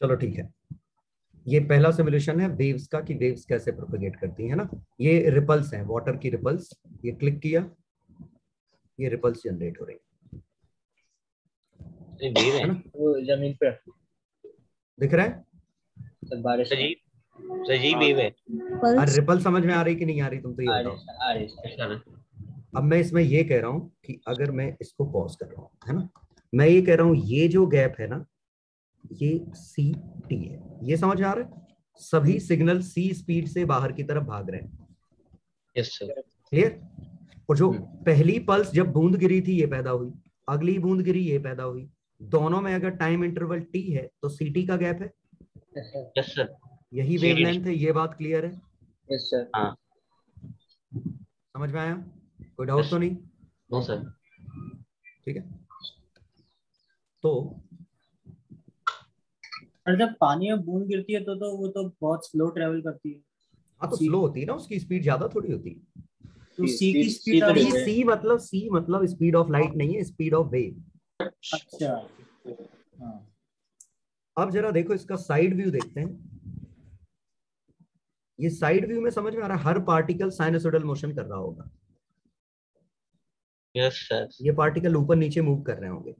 चलो ठीक है। ये पहला सिमुलेशन है वेव्स का कि वेव्स कैसे प्रोपेगेट करती है ना? ये रिपल्स हैं वाटर की रिपल्स ये क्लिक किया ये रिपल्स जनरेट हो रही है। है। ना? वो ज़मीन पे। दिख रहा है? बारिश जी वेव है। अरे रिपल समझ में आ रही कि नहीं आ रही तुम तो ये बताओ। रही आ रही सर अब मैं इसमें ये कह रहा हूँ कि अगर मैं इसको पॉज कर रहा हूँ है ना? मैं ये कह रहा हूँ ये जो गैप है ना ये सी टी है ये समझ आ रहा है? सभी सिग्नल सी स्पीड से बाहर की तरफ़ भाग रहे हैं। यस सर क्लियर और जो हम्म। पहली पल्स जब बूंद गिरी थी ये पैदा हुई। अगली बूंद गिरी ये पैदा हुई। दोनों में अगर टाइम इंटरवल टी है तो सी टी का गैप है? यस सर यही वेवलेंथ है ये बात क्लियर है? यस सर समझ में आया? कोई डाउट तो नहीं? नो सर ठीक है। तो और जब पानी में बूंद गिरती है तो तो वो तो बहुत स्लो ट्रेवल करती है। हाँ तो सी- स्लो होती है ना उसकी स्पीड ज़्यादा थोड़ी होती है। तो सी- सी की स्पीड सी सी सी मतलब सी मतलब स्पीड ऑफ़ लाइट नहीं है स्पीड ऑफ़ वेव अच्छा। हाँ। अब जरा देखो इसका साइड व्यू देखते हैं। ये साइड व्यू में समझ में आ रहा है हर पार्टिकल साइनसोइडल मोशन कर रहा होगा। यस सर ये पार्टिकल ऊपर नीचे मूव कर रहे होंगे।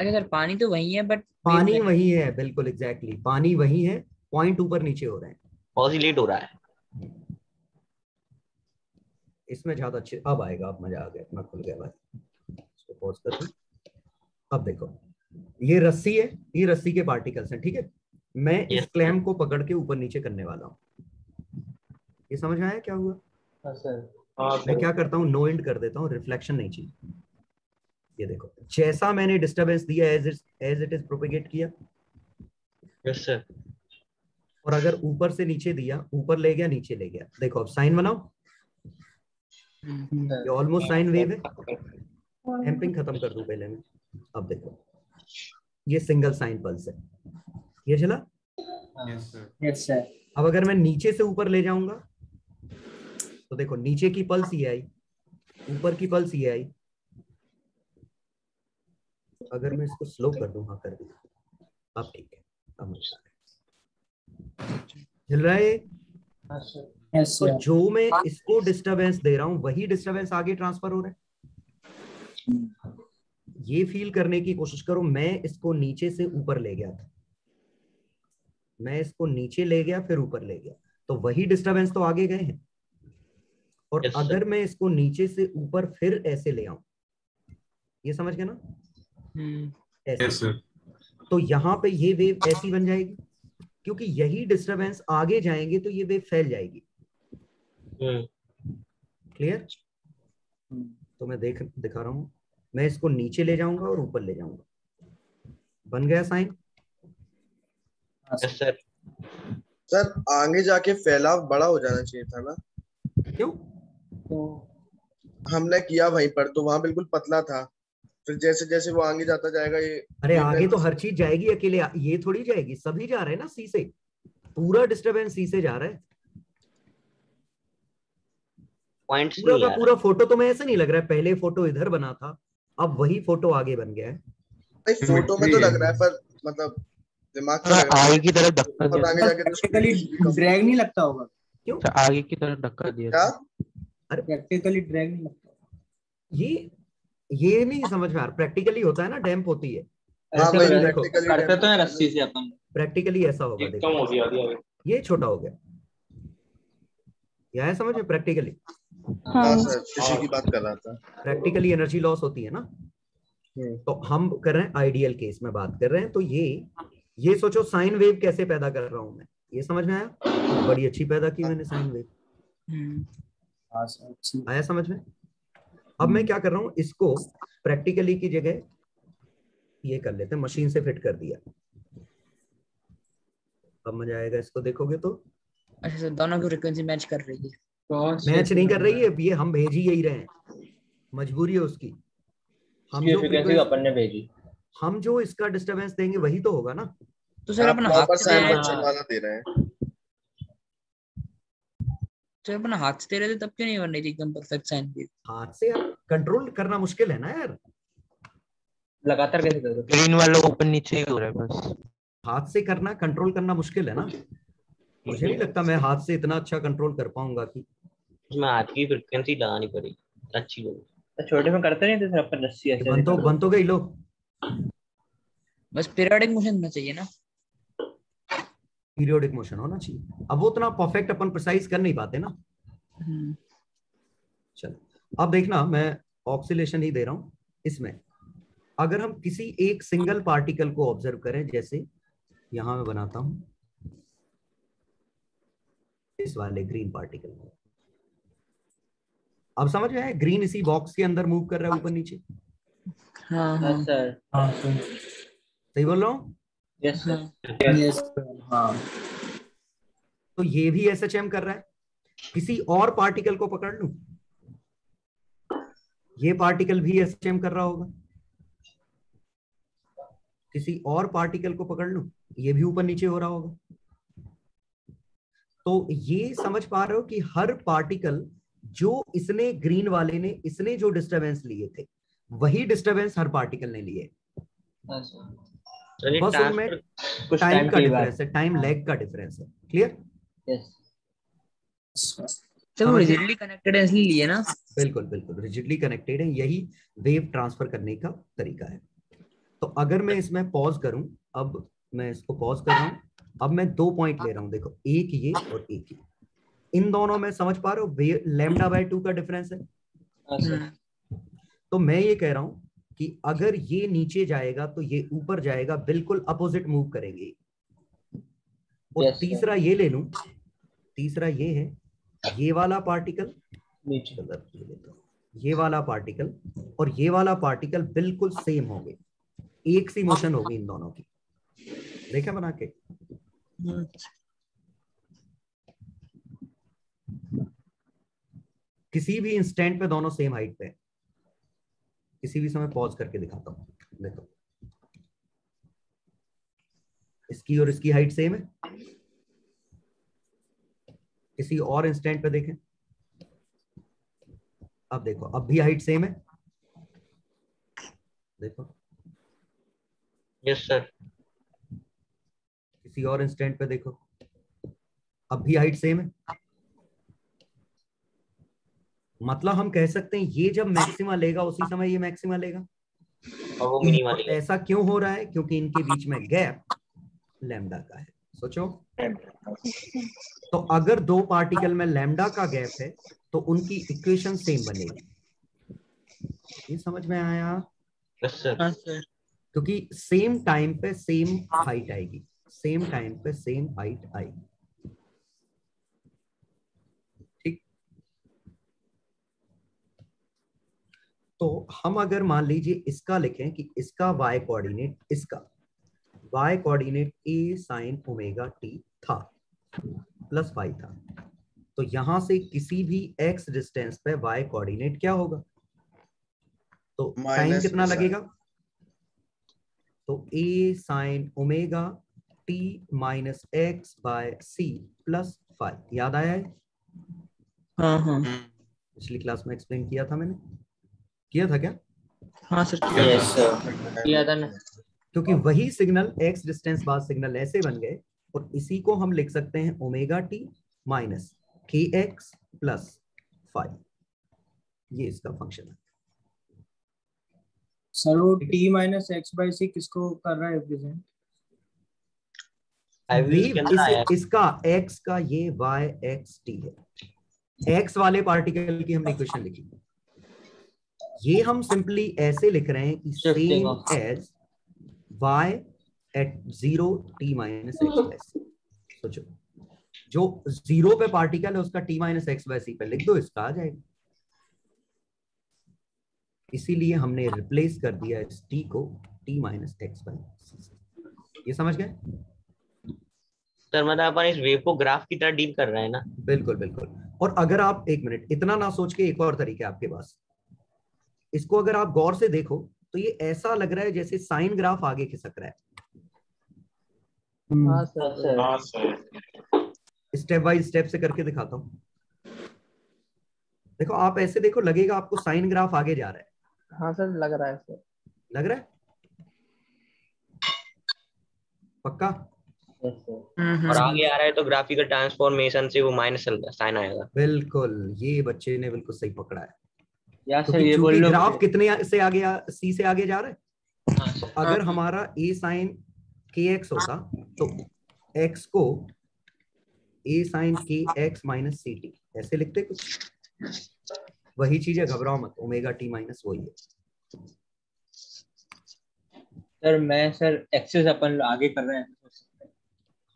अच्छा सर पानी तो वही है बट पानी वही है बिल्कुल एग्जैक्टली exactly. पानी वही है पॉइंट ऊपर नीचे हो रहे हैं। ऑसिलेट हो रहा है। इसमें ज़्यादा अच्छे अब आएगा अब मज़ा आ गया इतना खुल गया भाई। इसको पॉज कर दूँ। अब देखो ये रस्सी है ये रस्सी के पार्टिकल्स हैं ठीक है? मैं इस Yes, sir. क्लैम को पकड़ के ऊपर नीचे करने वाला हूँ। ये समझ में आया क्या हुआ? हाँ सर मैं क्या करता हूँ? नो एंड कर देता हूँ रिफ्लेक्शन नहीं चाहिए। ये देखो जैसा मैंने डिस्टरबेंस दिया as as it is propagate किया। यस सर और अगर ऊपर से नीचे दिया ऊपर ले गया नीचे ले गया। देखो अब साइन बनाओ। ये ऑलमोस्ट साइन वेव है। एम्पिंग खत्म कर दूँ पहले मैं। अब देखो ये सिंगल साइन पल्स है। ये चला? यस सर अब अगर मैं नीचे से ऊपर ले जाऊँगा तो देखो नीचे की पल्स ये आई ऊपर की पल्स ये आई अगर मैं इसको स्लो कर दूँ हाँ कर दिया अब ठीक है अब गया। हिल रहा है। यस तो जो मैं इसको डिस्टरबेंस दे रहा हूँ वही डिस्टरबेंस आगे ट्रांसफ़र हो रहा है? ये फील करने की कोशिश करो मैं इसको नीचे से ऊपर ले गया था। मैं इसको नीचे ले गया फिर ऊपर ले गया। तो वही डिस्टरबेंस तो आगे गए हैं। और Yes, अगर मैं इसको नीचे से ऊपर फिर ऐसे ले आऊँ ये समझ गए ना? ऐसे। यस तो यहाँ पे ये वेव ऐसी बन जाएगी क्योंकि यही डिस्टरबेंस आगे जाएँगे तो ये वेव फैल जाएगी। हम्म। क्लियर तो मैं देख दिखा रहा हूँ। मैं इसको नीचे ले जाऊँगा और ऊपर ले जाऊँगा। बन गया साइन? सर सर आगे जाके फैलाव बड़ा हो जाना चाहिए था ना? क्यों? तो हमने किया वहीं पर तो वहाँ बिल्कुल पतला था। फिर जैसे जैसे वो आगे जाता जाएगा ये अरे ये आगे तो हर चीज़ जाएगी अकेले ये थोड़ी जाएगी सभी जा रहे हैं ना सी से। पूरा डिस्टरबेंस सी से जा रहा है। पॉइंट्स पूरा का पूरा फ़ोटो तो मैं ऐसे नहीं लग रहा है पहले फ़ोटो इधर बना था अब वही फ़ोटो आगे बन गया है। भाई फ़ोटो में तो लग रहा है पर मतलब दिमाग से लग रहा है। आगे की तरफ़ धक्का दिया। आगे जाके तो प्रैक्टिकली ड्रैग नहीं लगता होगा। क्यों? अच्छा, आगे की तरफ़ धक्का दिया क्या? प्रैक्टिकली ड्रैग नहीं लगता। ये ये नहीं समझ में आ रहा। प्रैक्टिकली होता है ना डैम्प होती है। हाँ प्रैक्टिकली करते तो है रस्सी से अपन। प्रैक्टिकली ऐसा होगा देखो। हो गया ये छोटा हो गया। यह समझ में? प्रैक्टिकली हाँ। सर की बात कर रहा था। प्रैक्टिकली एनर्जी लॉस होती है ना? हम्म। तो हम कर रहे हैं आइडियल केस में बात कर रहे हैं तो ये ये सोचो साइन वेव कैसे पैदा कर रहा हूँ मैं? ये समझ में आया? बड़ी अच्छी पैदा की मैंने साइन वेव हाँ आया समझ में? अब मैं क्या कर रहा हूँ? इसको प्रैक्टिकली की जगह ये कर लेते हैं मशीन से फिट कर दिया। अब मज़ा आएगा इसको देखोगे तो? अच्छा सर दोनों की फ्रीक्वेंसी मैच कर रही है। मैच नहीं कर रही है? ये हम भेज ही यही रहे हैं। मजबूरी है उसकी। हम जो फ्रीक्वेंसी अपन ने भेजी। हम जो इसका डिस्टरबेंस देंगे वही तो होगा ना? तो सर अपन हाथ से वाला दे रहे हैं। सर अपन हाथ से दे रहे थे तब क्यों नहीं बन रही थी एकदम परफेक्ट साइन वेव हाथ से यार कंट्रोल करना मुश्किल है ना यार। लगातार कैसे करोगे? ग्रीन वाला ऊपर नीचे ही हो रहा है बस। हाथ से करना कंट्रोल करना मुश्किल है ना। मुझे नहीं लगता मैं हाथ से इतना अच्छा कंट्रोल कर पाऊँगा कि। उसमें हाथ की फ्रिक्वेंसी लगानी पड़ेगी अच्छी होगी तो छोटे में करते नहीं थे सर अपन रस्सी ऐसे बन तो बन तो गई लो। बस पीरियोडिक मोशन होना चाहिए ना। पीरियोडिक मोशन होना चाहिए। अब वो उतना परफेक्ट अपन प्रिसाइज कर नहीं पाते ना। हम्म, चलो अब देखना मैं ऑक्सीलेशन ही दे रहा हूँ इसमें। अगर हम किसी एक सिंगल पार्टिकल को ऑब्ज़र्व करें जैसे यहाँ मैं बनाता हूँ इस वाले ग्रीन पार्टिकल को। अब समझ में आया ग्रीन इसी बॉक्स के अंदर मूव कर रहा है ऊपर नीचे? हाँ हाँ। हाँ सर हाँ सर सही बोल रहा हूँ? यस सर हाँ हाँ। तो ये भी एस कर रहा है। किसी और पार्टिकल को पकड़ लू? ये पार्टिकल भी एस कर रहा होगा। किसी और पार्टिकल को पकड़ लू? ये भी ऊपर नीचे हो रहा होगा। तो ये समझ पा रहे हो कि हर पार्टिकल जो इसने ग्रीन वाले ने इसने जो डिस्टरबेंस लिए थे वही डिस्टरबेंस हर पार्टिकल ने लिए। हाँ बस उनमें टाइम का डिफरेंस है टाइम लैग का डिफरेंस है। Clear yes sir? Rigidly connected है इसलिए लिए ना। बिल्कुल बिल्कुल रिजिडली कनेक्टेड है यही वेव ट्रांसफ़र करने का तरीका है। तो अगर मैं इसमें पॉज करूँ अब मैं इसको पॉज कर रहा हूँ अब मैं दो पॉइंट ले रहा हूँ देखो एक ये और एक ये। इन दोनों में समझ पा रहे हो लेमडा बाय टू का डिफरेंस है? हाँ तो मैं ये कह रहा हूँ कि अगर ये नीचे जाएगा तो ये ऊपर जाएगा बिल्कुल अपोजिट मूव करेंगे और Yes. तीसरा ये ले लू तीसरा ये है ये वाला पार्टिकल नीचे कलर ये लेता। ये वाला पार्टिकल और ये वाला पार्टिकल बिल्कुल सेम होंगे एक सी मोशन होगी इन दोनों की देखा बना के किसी भी इंस्टेंट पे दोनों सेम हाइट पे हैं। किसी भी समय पॉज करके दिखाता हूँ। देखो। इसकी और इसकी हाइट सेम है। किसी और इंस्टेंट पे देखें। अब देखो अब भी हाइट सेम है। देखो। यस सर किसी और इंस्टेंट पे देखो। अब भी हाइट सेम है। मतलब हम कह सकते हैं ये जब मैक्सिमा लेगा उसी समय ये मैक्सिमा लेगा। और वो मिनिमा लेगा। ऐसा क्यों हो रहा है? क्योंकि इनके बीच में गैप लैम्डा का है। सोचो। तो अगर दो पार्टिकल में लैम्डा का गैप है तो उनकी इक्वेशन सेम बनेगी। ये समझ में आया? हाँ सर क्योंकि सेम टाइम पे सेम हाइट आएगी। सेम टाइम पे सेम हाइट आएगी। तो हम अगर मान लीजिए इसका लिखें कि इसका y कोऑर्डिनेट इसका। y coordinate a sine omega t था प्लस फाइव था। तो यहाँ से किसी भी x डिस्टेंस पे y कोऑर्डिनेट क्या होगा? तो टाइम कितना लगेगा? तो a sine omega t minus x by c plus phi याद आया है? हाँ हाँ। पिछली क्लास में एक्सप्लेन किया था मैंने। किया था क्या? हाँ सर यस सर किया था ना। क्योंकि वही सिग्नल एक्स डिस्टेंस बाद सिग्नल ऐसे बन गए और इसी को हम लिख सकते हैं omega t minus k x plus phi. ये इसका फ़ंक्शन है। सर वो t minus x by c किसको कर रहा है रिप्रेजेंट इस, इसका x का ये y x t है। x वाले पार्टिकल की हमने इक्वेशन लिखी। ये हम सिंपली ऐसे लिख रहे हैं कि same as y at zero t minus x सोचो। जो ज़ीरो पे पार्टिकल है उसका t minus x by c पे लिख दो इसका आ जाएगा। इसीलिए हमने रिप्लेस कर दिया इस t को t माइनस एक्स बाय ये समझ गए? सर मतलब अपन इस वेव को ग्राफ की तरह डील कर रहे हैं ना। बिल्कुल बिल्कुल। और अगर आप एक मिनट इतना ना सोच के एक और तरीका आपके पास। इसको अगर आप गौर से देखो तो ये ऐसा लग रहा है जैसे साइन ग्राफ आगे खिसक रहा है। हाँ स्टेप बाय स्टेप से करके दिखाता हूँ। देखो आप ऐसे देखो लगेगा आपको साइन ग्राफ आगे जा रहा है। हाँ सर लग रहा है सर। लग रहा है? पक्का? सर। हम्म, और हम्म, आगे आ रहा है तो ग्राफिकल ट्रांसफॉर्मेशन से वो माइनस साइन आएगा। बिल्कुल ये बच्चे ने बिल्कुल सही पकड़ा है। या सर ये बोल लो ग्राफ कितने से आगे सी से आगे जा रहा है? हाँ अगर हमारा ए साइन के एक्स होता तो एक्स को a sine k x minus c t ऐसे लिखते कुछ? वही चीज़ है घबराओ मत ओमेगा टी माइनस वही है। सर मैं सर एक्सेस अपन आगे कर रहे हैं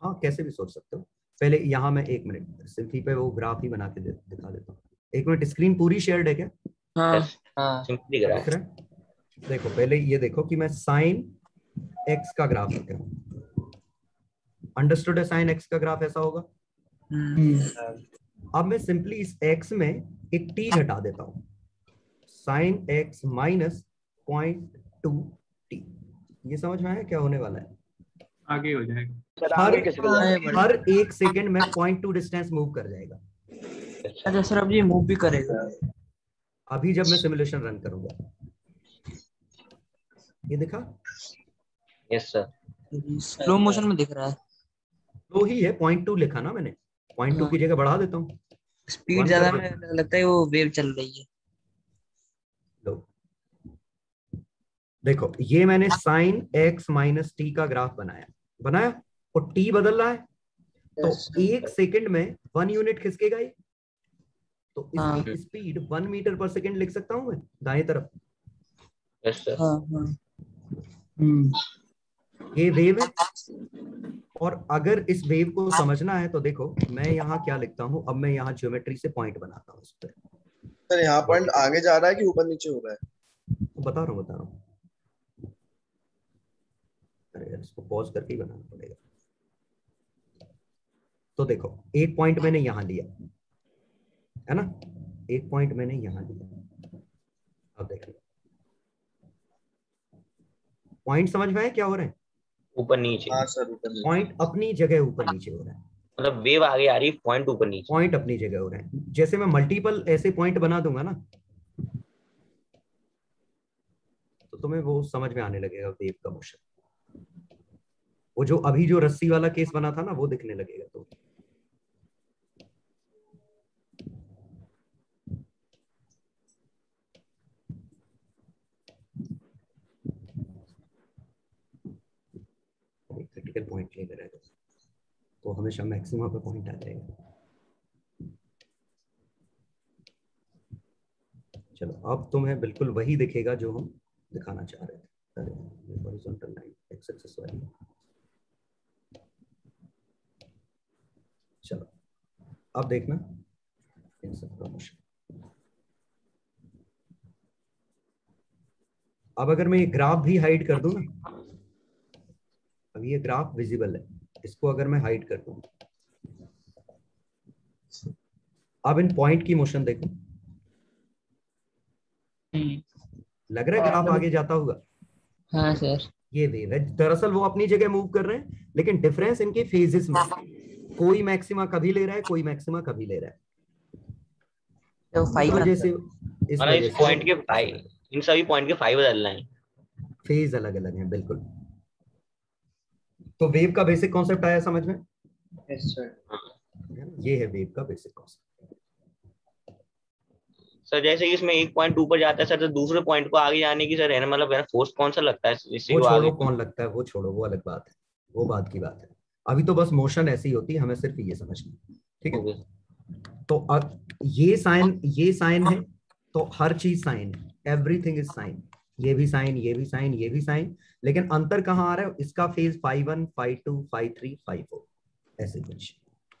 हाँ। कैसे भी सोच सकते हो। पहले यहाँ मैं एक मिनट सिंपली पे वो ग्राफ ही बना के दे, दिखा देता हूँ। एक मिनट स्क्रीन पूरी शेयर्ड है क्या? हाँ। हाँ। सिंपली दिख पहले ये देखो कि मैं साइन एक्स का ग्राफ लिख रहा हूँ। अंडरस्टूड है साइन एक्स का ग्राफ ऐसा होगा? हम्म, अब मैं सिंपली इस x में एक t घटा देता हूँ। Sine x minus point two t ये समझ में आया क्या होने वाला है? आगे हो जाएगा। हर हर एक सेकंड में पॉइंट टू डिस्टेंस मूव कर जाएगा। अच्छा। सर अब ये मूव भी करेगा। अभी जब मैं सिमुलेशन रन करूँगा। ये दिखा? यस सर स्लो मोशन में दिख रहा है। तो ही है पॉइंट टू लिखा ना मैंने। पॉइंट टू की जगह बढ़ा देता हूँ। स्पीड ज़्यादा लगता है वो वेव चल रही है। देखो ये मैंने साइन एक्स माइनस टी का ग्राफ बनाया। बनाया? और टी बदल रहा है। तो एक सेकंड में वन यूनिट खिसकेगा ये तो हाँ। इसकी speed one metre per second लिख सकता हूँ मैं? दाएँ तरफ़। यस हाँ हाँ। हम्म, ये वेव है। और अगर इस वेव को समझना है तो देखो मैं यहाँ क्या लिखता हूँ? अब मैं यहाँ ज्योमेट्री से पॉइंट बनाता हूँ इस पर। सर यहाँ पॉइंट आगे जा रहा है कि ऊपर नीचे हो रहा है? तो बता रहा हूँ बता रहा हूँ। अरे यार इसको पॉज करके ही बनाना पड़ेगा। तो देखो एक पॉइंट मैंने यहाँ लिया। है ना? एक पॉइंट मैंने यहाँ लिया अब देख लो पॉइंट समझ में आया क्या हो रहा है? ऊपर नीचे। हाँ सर ऊपर नीचे। पॉइंट अपनी जगह ऊपर नीचे हो रहा है। मतलब वेव आगे आ रही है पॉइंट ऊपर नीचे। पॉइंट अपनी जगह हो रहे हैं। जैसे मैं मल्टीपल ऐसे पॉइंट बना दूँगा ना तो तुम्हें वो समझ में आने लगेगा वेव का मोशन वो जो अभी जो रस्सी वाला केस बना था ना वो दिखने लगेगा तो क्रिटिकल पॉइंट लेकर रहेगा तो हमेशा मैक्सिमम पे पॉइंट आ जाएगा। चलो, अब तुम्हें बिल्कुल वही दिखेगा जो हम दिखाना चाह रहे थे। हॉरिजॉन्टल लाइन एक्स एक्सिस वाली। चलो, अब देखना। इन सबका मोशन अब अगर मैं ये ग्राफ भी हाइड कर दूँ ना अब ये ग्राफ विजिबल है। इसको अगर मैं हाइड कर दूँ। अब इन पॉइंट की मोशन देखो। हम्म, लग रहा है ग्राफ आगे जाता हुआ हाँ सर। ये वेव है। दरअसल वो अपनी जगह मूव कर रहे हैं लेकिन डिफरेंस इनके फेजेस में। कोई मैक्सिमा कभी ले रहा है कोई मैक्सिमा कभी ले रहा है। तो फाइव वजह से इस पॉइंट के फाइव इन सभी पॉइंट के फाइव बदल रहे हैं। फ़ेज़ अलग अलग हैं बिल्कुल। तो वेव का बेसिक कॉन्सेप्ट आया समझ में? यस सर ये है वेव का बेसिक कॉन्सेप्ट सर जैसे इसमें एक पॉइंट ऊपर जाता है सर तो दूसरे पॉइंट को आगे जाने की सर है ना मतलब फोर्स कौन सा लगता है? इससे वो छोड़ो कौन लगता है? वो छोड़ो वो अलग बात है। वो बात की बात है। अभी तो बस मोशन ऐसी होती है हमें सिर्फ़ ये समझना है। ठीक है? तो अब ये साइन ये साइन है तो हर चीज़ साइन है। एवरीथिंग इज़ साइन ये भी साइन ये भी साइन ये भी साइन। लेकिन अंतर कहाँ आ रहा है? इसका phase phi one phi two phi three phi four ऐसे कुछ।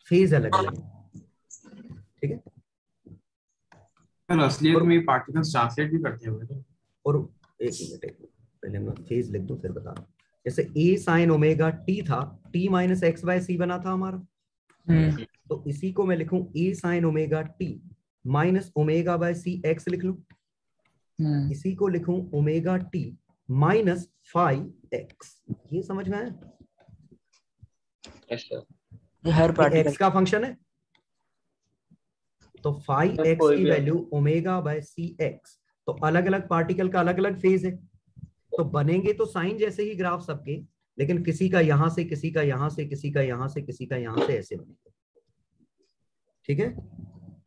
फ़ेज़ अलग अलग ठीक है? असलियत में पार्टिकल्स ट्रांसलेट भी करते होंगे तो। और एक मिनट एक मिनट पहले मैं फ़ेज़ लिख दूँ फिर बता रहा हूँ जैसे ए साइन ओमेगा टी था t minus x by c बना था हमारा। हम्म, तो इसी को मैं लिखूं a sine omega t minus omega by c x लिख लूँ। इसी को लिखूं omega t minus five x. ये समझ में आया? Sir. एक्स का फ़ंक्शन है? तो फाइव तो एक्स की value omega by c x तो अलग अलग पार्टिकल का अलग अलग फ़ेज़ है। तो बनेंगे तो साइन जैसे ही ग्राफ सबके लेकिन किसी का यहाँ से किसी का यहाँ से किसी का यहाँ से किसी का यहाँ से ऐसे बनेगा। ठीक है?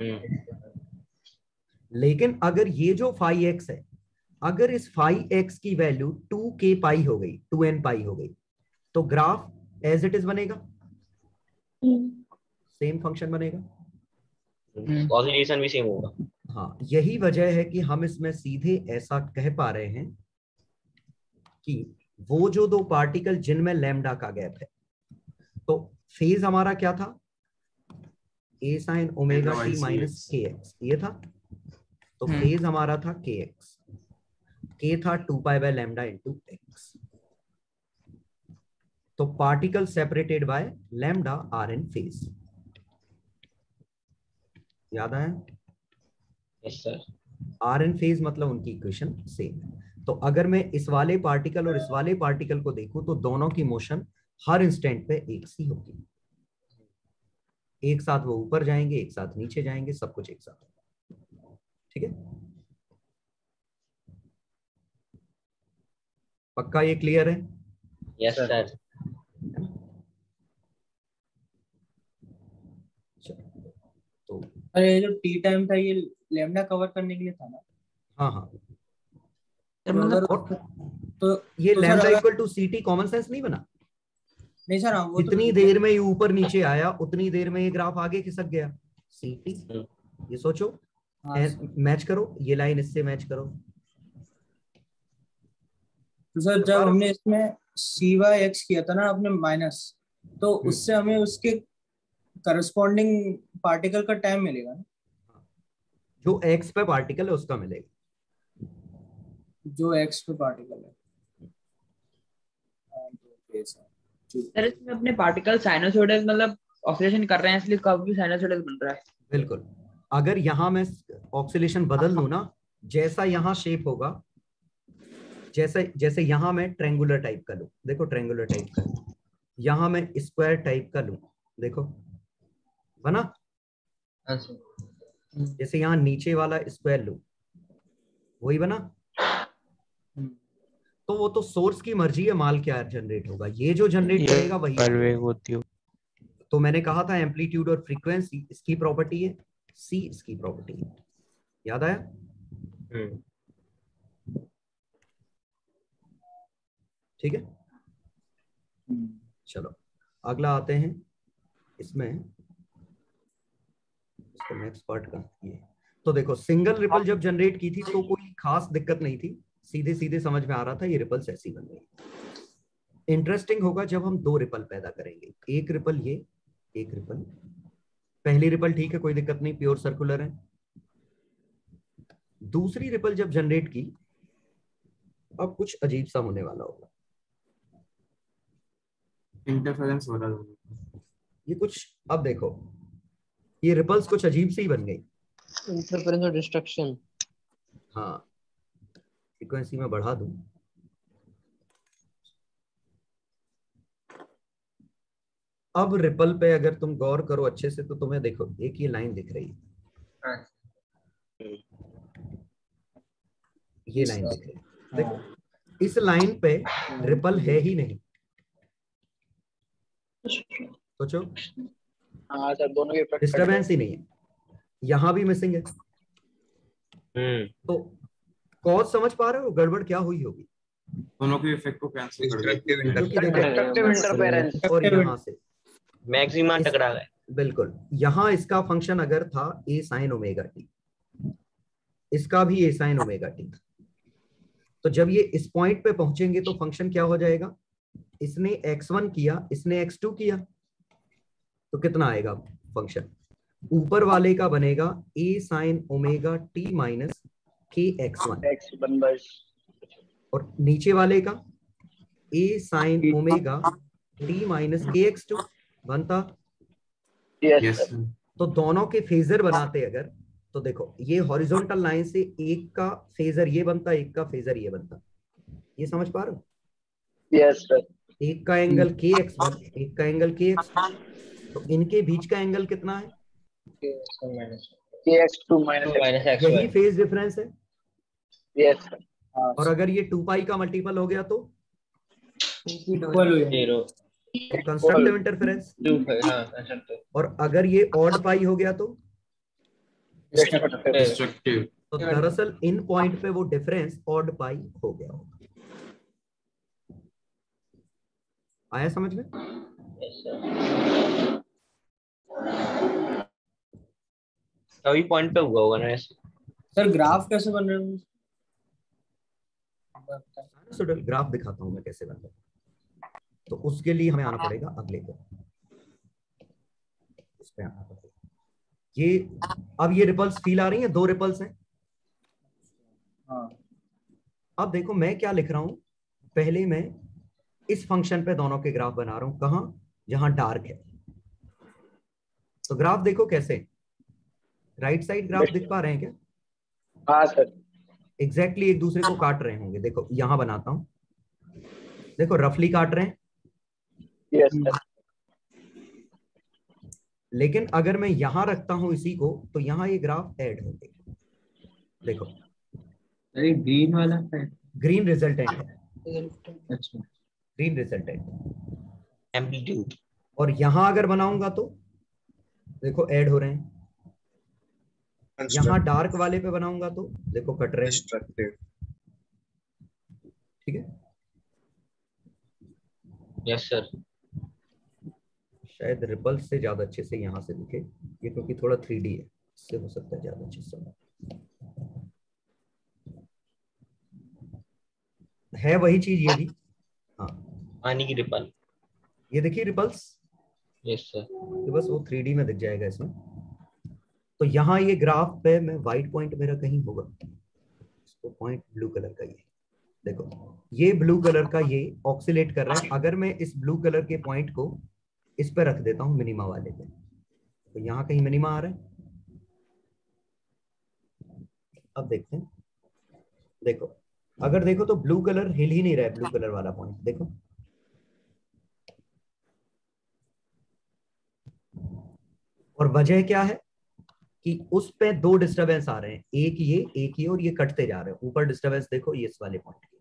हम्म, लेकिन अगर ये जो फाइव एक्स है अगर इस फाइव एक्स की वैल्यू टू के पाई हो गई टू एन पाई हो गई तो ग्राफ एज इट इज़ बनेगा? सेम फ़ंक्शन बनेगा? ऑसिलेशन भी सेम होगा। हाँ यही वजह है कि हम इसमें सीधे ऐसा कह पा रहे हैं कि वो जो दो पार्टिकल जिनमें लेमडा का गैप है तो फ़ेज़ हमारा क्या था? A sine omega t minus k x ये था। तो हम्म। फ़ेज़ हमारा था के एक्स के था two pi by lambda into x तो particle separated by lambda are in phase याद आया? Yes sir are in phase मतलब उनकी इक्वेशन सेम है। तो अगर मैं इस वाले पार्टिकल और इस वाले पार्टिकल को देखूँ तो दोनों की मोशन हर इंस्टेंट पे एक सी होगी। एक साथ वो ऊपर जाएँगे एक साथ नीचे जाएँगे सब कुछ एक साथ। ठीक है? पक्का ये क्लियर है? यस सर तो अरे ये जो टी टाइम था ये लेमडा कवर करने के लिए था ना? हाँ हाँ। मतलब तो ये तो lambda equal to c t common sense नहीं बना? नहीं सर हाँ वो तो देर में ये ऊपर नीचे आया उतनी देर में ये ग्राफ आगे खिसक गया। सी टी ये सोचो। मैच करो ये लाइन इससे मैच करो। तो सर जब हमने इसमें सी वाई एक्स किया था ना अपने माइनस तो हम्म। उससे हमें उसके करस्पॉन्डिंग पार्टिकल का टाइम मिलेगा ना? जो एक्स पे पार्टिकल है उसका मिलेगा। जो एक्स पे पार्टिकल है। हाँ, तो ये सर, इसमें अपने पार्टिकल साइनोसॉइडल मतलब ऑसिलेशन कर रहे हैं इसलिए कब भी साइनोसॉइडल बन रहा है। बिल्कुल। अगर यहाँ मैं ऑक्सीलेशन बदल दूँ ना जैसा यहाँ शेप होगा जैसे जैसे यहाँ मैं ट्रेंगुलर टाइप का लू। देखो ट्रेंगुलर टाइप का यहाँ मैं स्क्वायर टाइप का लू। देखो बना हाँ जैसे यहाँ नीचे वाला स्क्वायर लू। वही बना? हम्म। तो वो तो सोर्स की मर्ज़ी है माल क्या जनरेट होगा। ये जो जनरेट करेगा वही होती हो। तो मैंने कहा था एम्पलीट्यूड और फ्रीक्वेंसी इसकी प्रॉपर्टी है। सी इसकी प्रॉपर्टी याद आया? हम्म, ठीक है। चलो अगला आते हैं। इसमें इसको नेक्स्ट पार्ट का ये। तो देखो सिंगल रिपल जब जनरेट की थी तो कोई खास दिक्कत नहीं थी। सीधे सीधे समझ में आ रहा था ये रिपल्स ऐसी बन गई। इंटरेस्टिंग होगा जब हम दो रिपल पैदा करेंगे। एक रिपल ये एक रिपल पहली रिपल ठीक है कोई दिक्कत नहीं प्योर सर्कुलर है। दूसरी रिपल जब जनरेट की अब कुछ अजीब सा होने वाला होगा। इंटरफेरेंस हो रहा है ये कुछ अब देखो ये रिपल्स कुछ अजीब सी बन गई। इंटरफेरेंस और डिस्ट्रक्शन हाँ फ्रीक्वेंसी में बढ़ा दूँ। अब रिपल पे अगर तुम गौर करो अच्छे से तो तुम्हें देखो एक ये लाइन दिख रही है। ये लाइन दिख रही है। देखो इस लाइन पे रिपल है ही नहीं। सोचो। हाँ सर दोनों के डिस्टरबेंस ही नहीं है। यहाँ भी मिसिंग है। हम्म, तो कॉज समझ पा रहे हो? गड़बड़ क्या हुई होगी? दोनों के इफ़ेक्ट को कैंसिल कर है. और यहाँ से मैक्सिमा टकरा गए बिल्कुल। यहाँ इसका फ़ंक्शन अगर था ए साइन ओमेगा टी इसका भी ए साइन ओमेगा टी तो जब ये इस पॉइंट पे पहुँचेंगे तो फ़ंक्शन क्या हो जाएगा? इसने x1 किया इसने x2 किया। तो कितना आएगा फ़ंक्शन ऊपर वाले का बनेगा a sine omega t minus k x one x one और नीचे वाले का a sine omega t minus k x two बनता? यस तो दोनों के फेजर बनाते अगर तो देखो ये हॉरिजॉन्टल लाइन से एक का फेजर ये बनता एक का फेजर ये बनता। ये समझ पा रहे हो? यस सर एक का एंगल के एक्स एक का एंगल के एक्स तो इनके बीच का एंगल कितना है? K x two minus minus x यही फ़ेज़ डिफरेंस है? यस सर और अगर ये टू पाई का मल्टीपल हो गया तो? इक्वल हुए ज़ीरो कंस्ट्रक्टिव इंटरफेरेंस हाँ और अगर ये ऑड पाई हो गया तो? डिस्ट्रक्टिव तो दरअसल इन पॉइंट पे वो डिफरेंस ऑड पाई हो गया होगा। आया समझ में? सभी पॉइंट पे हुआ होगा ना ऐसे। सर ग्राफ कैसे बन रहे हैं? ग्राफ दिखाता हूँ मैं कैसे बन रहा है। तो उसके लिए हमें आना पड़ेगा अगले को। इस पे आना पड़ेगा। ये अब ये रिपल्स फील आ रही है? दो रिपल्स हैं? हाँ। अब देखो मैं क्या लिख रहा हूँ? पहले मैं इस फ़ंक्शन पे दोनों के ग्राफ बना रहा हूँ। कहा? जहाँ डार्क है। तो ग्राफ देखो कैसे? राइट साइड ग्राफ दिख पा रहे हैं क्या? हाँ सर एग्जैक्टली exactly एक दूसरे को काट रहे होंगे। देखो यहाँ बनाता हूँ। देखो रफली काट रहे हैं। यस लेकिन अगर मैं यहाँ रखता हूँ इसी को तो यहाँ ये ग्राफ ऐड होंगे देखो। अरे ग्रीन वाला है। ग्रीन रिजल्टेंट है। अच्छा। ग्रीन रिजल्टेंट एम्पलीट्यूड और यहाँ अगर बनाऊँगा तो देखो ऐड हो रहे हैं। यहाँ डार्क वाले पे बनाऊँगा तो देखो कट रहे हैं। ठीक है? यस सर शायद रिपल से ज़्यादा अच्छे से यहाँ से दिखे ये क्योंकि थोड़ा थ्री है इससे हो सकता है ज़्यादा अच्छे से है। वही चीज़ ये भी। हाँ। पानी की रिपल। ये देखिए रिपल्स। यस सर ये बस वो थ्री में दिख जाएगा इसमें। तो यहाँ ये ग्राफ पे मैं व्हाइट पॉइंट मेरा कहीं होगा। इसको पॉइंट ब्लू कलर का ये। देखो ये ब्लू कलर का ये ऑक्सीलेट कर रहा है। अगर मैं इस ब्लू कलर के पॉइंट को इस पे रख देता हूँ मिनिमा वाले पे। तो यहाँ कहीं मिनिमा आ रहा है। अब देखते हैं। देखो, अगर देखो तो ब्लू कलर हिल ही नहीं रहा है ब्लू कलर वाला पॉइंट देखो। और वजह क्या है? कि उस पे दो डिस्टरबेंस आ रहे हैं। एक ये एक ये और ये कटते जा रहे हैं। ऊपर डिस्टरबेंस देखो, ये इस वाले पॉइंट की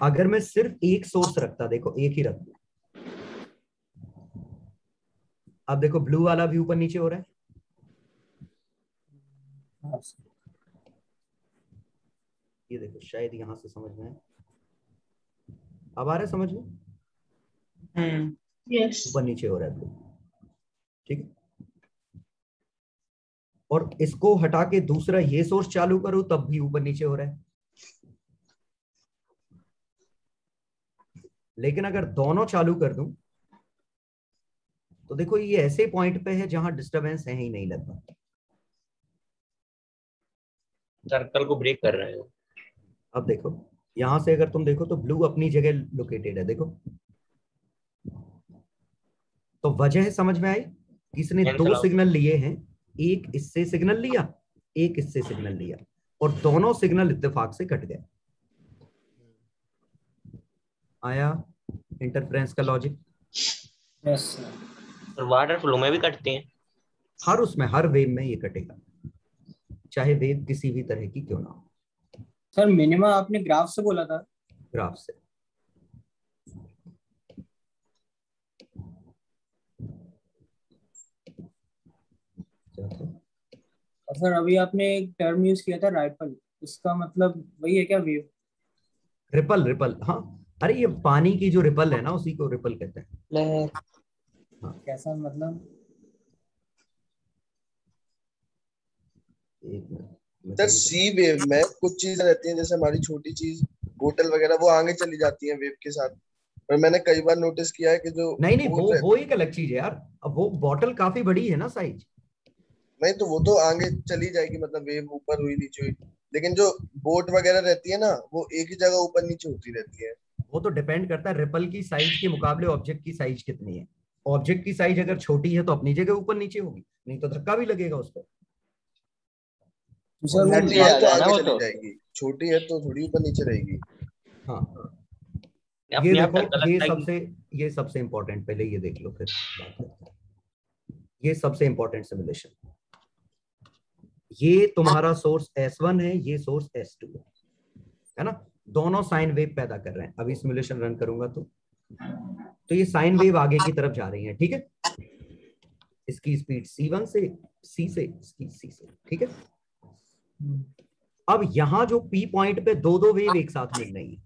अगर मैं सिर्फ़ एक सोर्स रखता देखो एक ही रखता अब देखो ब्लू वाला भी ऊपर नीचे हो रहा है। ये देखो शायद यहाँ से समझ में अब आ रहा है समझ में? हम्म। ऊपर नीचे हो रहा है ब्लू। ठीक है? और इसको हटा के दूसरा ये सोर्स चालू करूँ तब भी ऊपर नीचे हो रहा है। लेकिन अगर दोनों चालू कर दूँ तो देखो ये ऐसे पॉइंट पे है जहाँ डिस्टरबेंस है ही नहीं लगता सर्कल को ब्रेक कर रहे हो। अब देखो यहाँ से अगर तुम देखो तो ब्लू अपनी जगह लोकेटेड है देखो। तो वजह समझ में आई? इसने दो सिग्नल लिए हैं? एक इससे सिग्नल लिया एक इससे सिग्नल लिया। और दोनों सिग्नल इत्तेफाक से कट गए। आया इंटरफ्रेंस का लॉजिक यस सर और वाटर फ्लो में भी कटते हैं। हर उसमें हर वेव में ये कटेगा। चाहे वेव किसी भी तरह की क्यों ना हो। सर मिनिमा आपने ग्राफ से बोला था। ग्राफ से? और सर अभी आपने एक टर्म यूज़ किया था राइपल उसका मतलब वही है क्या वेव रिपल रिपल हाँ। अरे ये पानी की जो रिपल है ना उसी को रिपल कहते हैं। कैसा मतलब? सर सी वेव में कुछ चीज़ें रहती हैं जैसे हमारी छोटी चीज़ बोतल वगैरह वो आगे चली जाती हैं वेव के साथ। पर मैंने कई बार नोटिस किया है कि जो नहीं नहीं वो वो एक अलग चीज़ है यार। अब वो बॉटल काफ़ी बड़ी है ना साइज़ नहीं तो वो तो आगे चली जाएगी मतलब वेव ऊपर हुई नीचे हुई। लेकिन जो बोट वगैरह रहती है ना वो एक ही जगह ऊपर नीचे होती रहती है। वो तो डिपेंड करता है रिपल की साइज़ के मुकाबले ऑब्जेक्ट की साइज़ कितनी है। ऑब्जेक्ट की साइज़ अगर छोटी है तो अपनी जगह ऊपर नीचे होगी नहीं तो धक्का भी लगेगा उस पर। तो तो तो। जाएगी। छोटी है तो थोड़ी ऊपर नीचे रहेगी। हाँ। ये देखो ये सबसे ये सबसे इंपॉर्टेंट पहले ये देख लो फिर। ये सबसे इंपॉर्टेंट सिमुलेशन ये तुम्हारा सोर्स S1 है ये सोर्स S2 है। है ना? दोनों साइन वेव पैदा कर रहे हैं। अभी सिमुलेशन रन करूँगा तो। तो ये साइन वेव आगे की तरफ़ जा रही है, ठीक है? इसकी स्पीड c1 से, c से, इसकी c से, ठीक है? अब यहाँ जो p पॉइंट पे दो दो वेव एक साथ मिल रही है,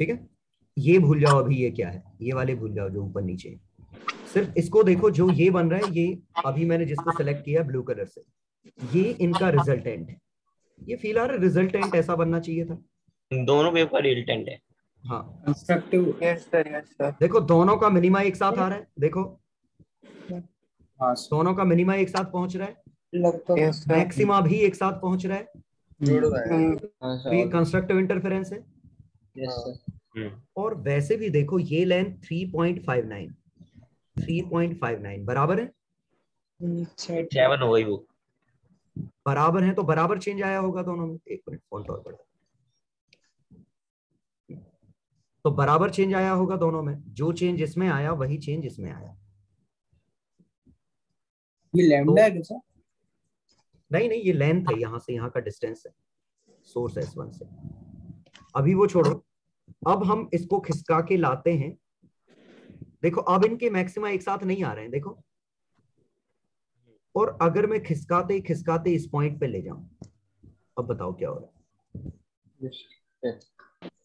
ठीक है? ये भूल जाओ अभी ये क्या है? ये वाले भूल जाओ जो ऊपर नीचे सिर्फ़ इसको देखो, जो ये बन रहा है, ये अभी मैंने जिसको सेलेक्ट किया ब्लू कलर से। ये इनका रिजल्टेंट है। ये फ़िलहाल रिजल्टेंट ऐसा बनना चाहिए था। दोनों वेव का रिजल्टेंट है। हाँ। Constructive yes sir yes sir देखो दोनों का मिनिमा एक साथ आ रहा है देखो। हाँ। दोनों का मिनिमा एक साथ पहुँच रहा है। यस सर मैक्सिमा भी एक साथ पहुँच रहा है। जुड़ रहा है। हम्म, तो ये कंस्ट्रक्टिव इंटरफेरेंस है। हम्म, और वैसे भी देखो ये लेंथ 3.59 3.59 बराबर है? सेवन हो गई वो। बराबर है तो बराबर चेंज आया होगा दोनों में। एक मिनट फॉन्ट और बढ़ा तो बराबर चेंज आया होगा दोनों में। जो चेंज इसमें आया वही चेंज इसमें आया। ये लैम्डा है क्या सर नहीं नहीं ये लेंथ है यहाँ से यहाँ का डिस्टेंस है। सोर्स एस वन से। अभी वो छोड़ो। अब हम इसको खिसका के लाते हैं। देखो अब इनके मैक्सिमा एक साथ नहीं आ रहे हैं। देखो और अगर मैं खिसकाते खिसकाते इस पॉइंट पे ले जाऊँ अब बताओ क्या हो रहा है?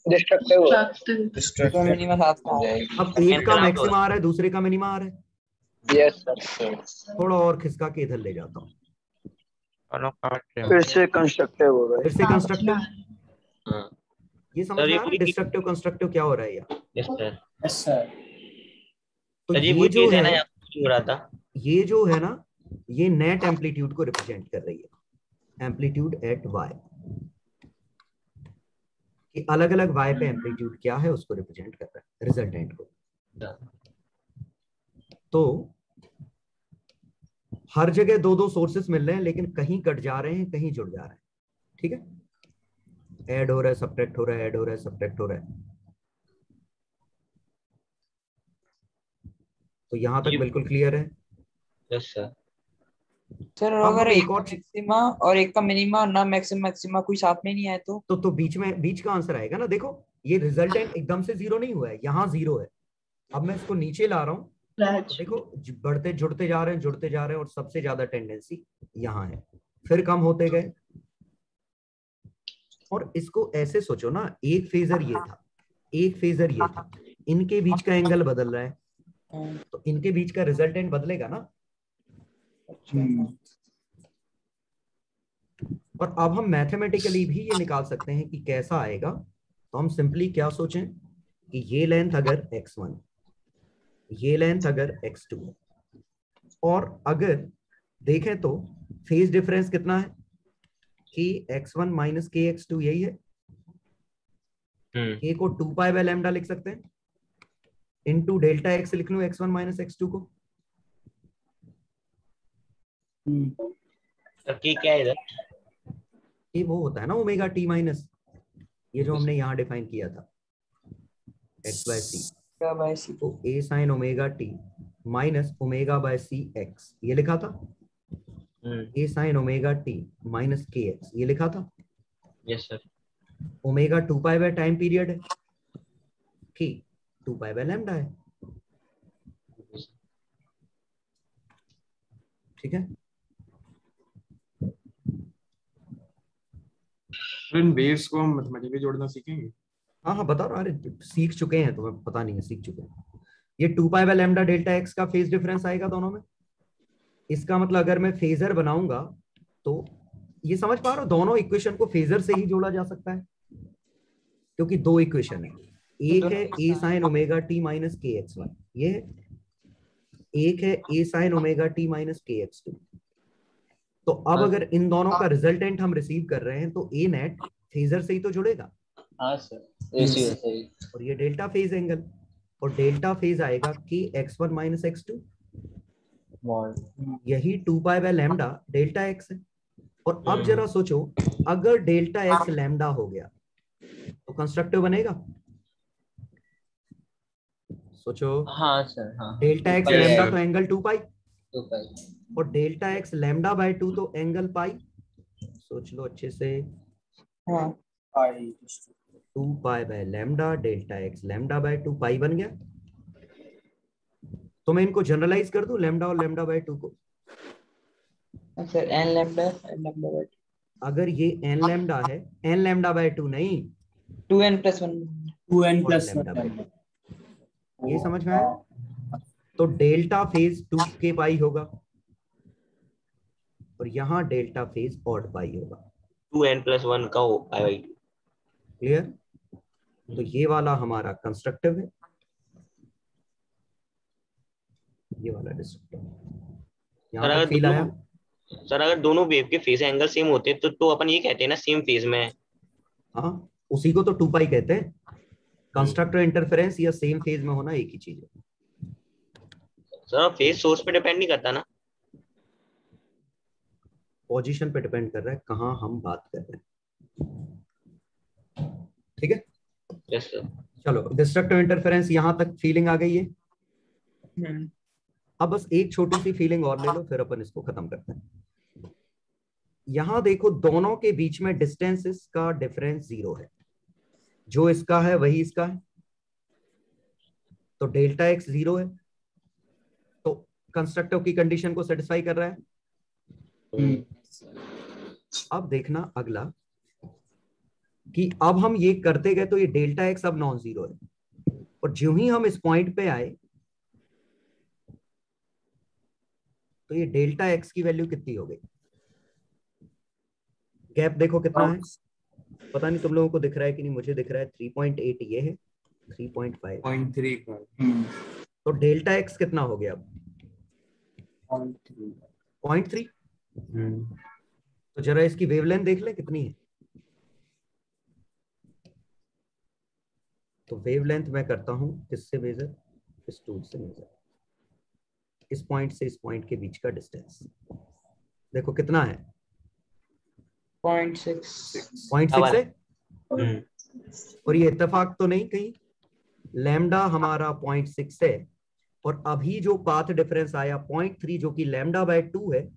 डिस्ट्रक्टिव हो हो अब एक का मैक्सिमा आ रहा है दूसरे का मिनिमा आ रहा है? यस सर थोड़ा और खिसका के इधर ले जाता हूँ। फिर से कंस्ट्रक्टिव हो रहा है। फिर से कंस्ट्रक्टिव हाँ। ये समझ रहा है? डिस्ट्रक्टिव कंस्ट्रक्टिव क्या हो रहा है यार? यस सर यस सर तो ये जो है ना है यहाँ कुछ हो रहा था। ये जो है ना ये नेट एम्पलीट्यूड को रिप्रेजेंट कर रही है। एम्पलीट्यूड एट वाई कि अलग अलग वाई पे एम्पलीट्यूड क्या है उसको रिप्रेजेंट कर रहा है रिजल्टेंट को। तो हर जगह दो दो सोर्सेस मिल रहे हैं लेकिन कहीं कट जा रहे हैं कहीं जुड़ जा रहे हैं। ठीक है? ऐड हो रहा है सब्ट्रैक्ट हो रहा है ऐड हो रहा है सब्ट्रैक्ट हो रहा है। तो यहाँ तक बिल्कुल क्लियर है? यस सर सर अगर एक एक और मैक्सिमा और एक का मिनिमा ना मैक्सिमम मैक्सिमा कोई साथ में नहीं आए तो? तो तो बीच में बीच का आंसर आएगा ना? देखो ये रिजल्टेंट एकदम से ज़ीरो नहीं हुआ है यहाँ ज़ीरो है। अब मैं इसको नीचे ला रहा हूँ। तो देखो बढ़ते जुड़ते जा रहे हैं जुड़ते जा रहे हैं और सबसे ज़्यादा टेंडेंसी यहाँ है। फिर कम होते गए। और इसको ऐसे सोचो ना एक फेजर ये था एक फेजर ये था। इनके बीच का एंगल बदल रहा है। तो इनके बीच का रिजल्टेंट बदलेगा ना? और अब हम मैथमेटिकली भी ये निकाल सकते हैं कि कैसा आएगा तो हम सिंपली क्या सोचें कि ये लेंथ अगर x1 ये लेंथ अगर x2 और अगर देखें तो फ़ेज़ डिफरेंस कितना है कि x1 one minus k x two यही है। हम्म। को टू पाई बाय लैम्डा लिख सकते हैं इनटू डेल्टा एक्स लिख लू x one minus x two को। सर की क्या है इधर? ये वो होता है ना ओमेगा टी माइनस ये जो हमने यहाँ डिफाइन किया था। एक्स बाय सी क्या बाय सी तो a sine omega t minus omega by c x ये लिखा था? हम्म। A sine omega t minus k x ये लिखा था? Yes sir omega two pi by time period है। की टू पाई बाय लैम्डा है। ठीक है? वेव्स को हम मैथमेटिकली जोड़ना सीखेंगे? हाँ हाँ बता रहा अरे सीख चुके हैं तुम्हें पता नहीं है सीख चुके हैं। ये two pi by lambda delta x का फ़ेज़ डिफरेंस आएगा दोनों में? इसका मतलब अगर मैं फेजर बनाऊँगा तो ये समझ पा रहे हो दोनों इक्वेशन को फेजर से ही जोड़ा जा सकता है? क्योंकि दो इक्वेशन है। एक है a sine omega t minus k x one ये है एक है a sine omega t minus k x two तो अब अगर इन दोनों का रिजल्टेंट हम रिसीव कर रहे हैं तो ए नेट फेजर से ही तो जुड़ेगा। हाँ सर है और ये डेल्टा फ़ेज़ एंगल और डेल्टा फ़ेज़ आएगा k x one minus x two यही two pi by lambda delta x है। और अब जरा सोचो अगर डेल्टा एक्स लैम्डा हो गया तो कंस्ट्रक्टिव बनेगा? सोचो। हाँ सर हाँ। डेल्टा एक्स लैम्डा तो एंगल टू पाई तो भाई। और delta x lambda by two तो एंगल पाई। सोच लो अच्छे से। हाँ। Pi two pi by lambda delta x lambda by two pi बन गया। तो मैं इनको जनरलाइज कर दूँ लैम्डा और लैम्डा बाय टू को? Sir n lambda n lambda by अगर ये एन लैम्डा है एन लैम्डा बाय टू नहीं। Two n plus one. Two n plus. ये समझ में आया? तो delta phase two k by होगा और यहाँ डेल्टा फ़ेज़ ऑड पाई होगा। टू एन प्लस वन का हो क्लियर? तो ये वाला हमारा कंस्ट्रक्टिव है। ये वाला डिस्ट्रक्टिव सर यहाँ अगर फील आया। सर अगर दोनों वेव के फ़ेज़ एंगल सेम होते तो तो अपन ये कहते हैं ना सेम फ़ेज़ में। हाँ उसी को तो टू पाई कहते हैं। कंस्ट्रक्टर इंटरफेरेंस या सेम फ़ेज़ में होना एक ही चीज़ है। सर फ़ेज़ सोर्स पे डिपेंड नहीं करता ना। पोजीशन पे डिपेंड कर रहा है कहाँ हम बात कर रहे हैं। ठीक है? यस सर चलो डिस्ट्रक्टिव इंटरफेरेंस यहाँ तक फीलिंग आ गई है। हम्म अब बस एक छोटी सी फीलिंग और ले लो फिर अपन इसको खत्म करते हैं। यहाँ देखो दोनों के बीच में डिस्टेंसेस का डिफरेंस ज़ीरो है। जो इसका है वही इसका है। तो डेल्टा एक्स ज़ीरो है। कंस्ट्रक्टिव की कंडीशन को सेटिस्फाई कर रहा है? अब देखना अगला कि अब हम ये करते गए तो ये डेल्टा एक्स अब नॉन ज़ीरो है। और जो ही हम इस पॉइंट पे आए तो ये डेल्टा एक्स की वैल्यू कितनी हो गई? गैप देखो कितना है। पता नहीं तुम लोगों को दिख रहा है कि नहीं मुझे दिख रहा है 3.8 ये है 3.5 पॉइंट फाइव पॉइंट थ्री तो डेल्टा एक्स कितना हो गया अब? पॉइंट थ्री तो जरा इसकी वेवलेंथ देख ले कितनी है? तो वेवलेंथ मैं करता हूँ किससे मेजर इस टूल से मेजर इस पॉइंट से इस पॉइंट के बीच का डिस्टेंस देखो कितना है? पॉइंट सिक्स पॉइंट सिक्स है? हम्म। और ये इतफाक तो नहीं कहीं? लैम्डा हमारा पॉइंट सिक्स है। और अभी जो पाथ डिफरेंस आया पॉइंट थ्री जो कि लैम्डा बाय टू है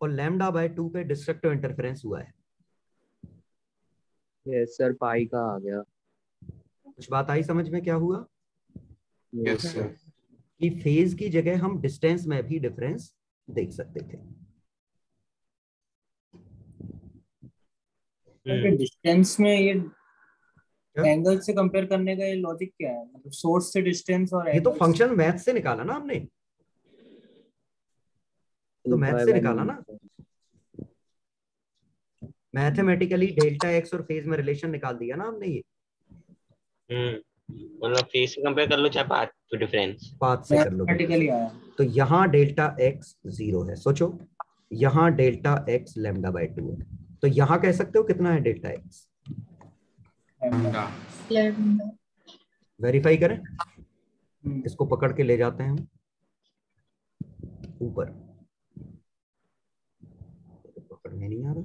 और लैम्डा बाय टू पे डिस्ट्रक्टिव इंटरफेरेंस हुआ है। यस सर पाई का आ गया। कुछ बात आई समझ में? क्या हुआ? यस सर कि फ़ेज़ की जगह हम डिस्टेंस में भी डिफरेंस देख सकते थे। डिस्टेंस में ये? एंगल से कंपेयर करने का ये लॉजिक क्या है? मतलब सोर्स से डिस्टेंस और ये तो फ़ंक्शन मैथ से निकाला ना हमने। तो मैथ से निकाला ना। मैथमेटिकली डेल्टा एक्स और फ़ेज़ में रिलेशन निकाल दिया ना हमने ये। हम्म मतलब फ़ेज़ से कंपेयर कर लो चाहे पाथ तो डिफरेंस पाथ से कर लो। मैथमेटिकली आया। तो यहाँ डेल्टा एक्स ज़ीरो है सोचो। यहाँ delta x lambda by two है। तो यहाँ कह सकते हो कितना है डेल्टा एक्स वेरीफाई करें। हम्म, इसको पकड़ के ले जाते हैं हम। ऊपर। पकड़ने नहीं आ रहा।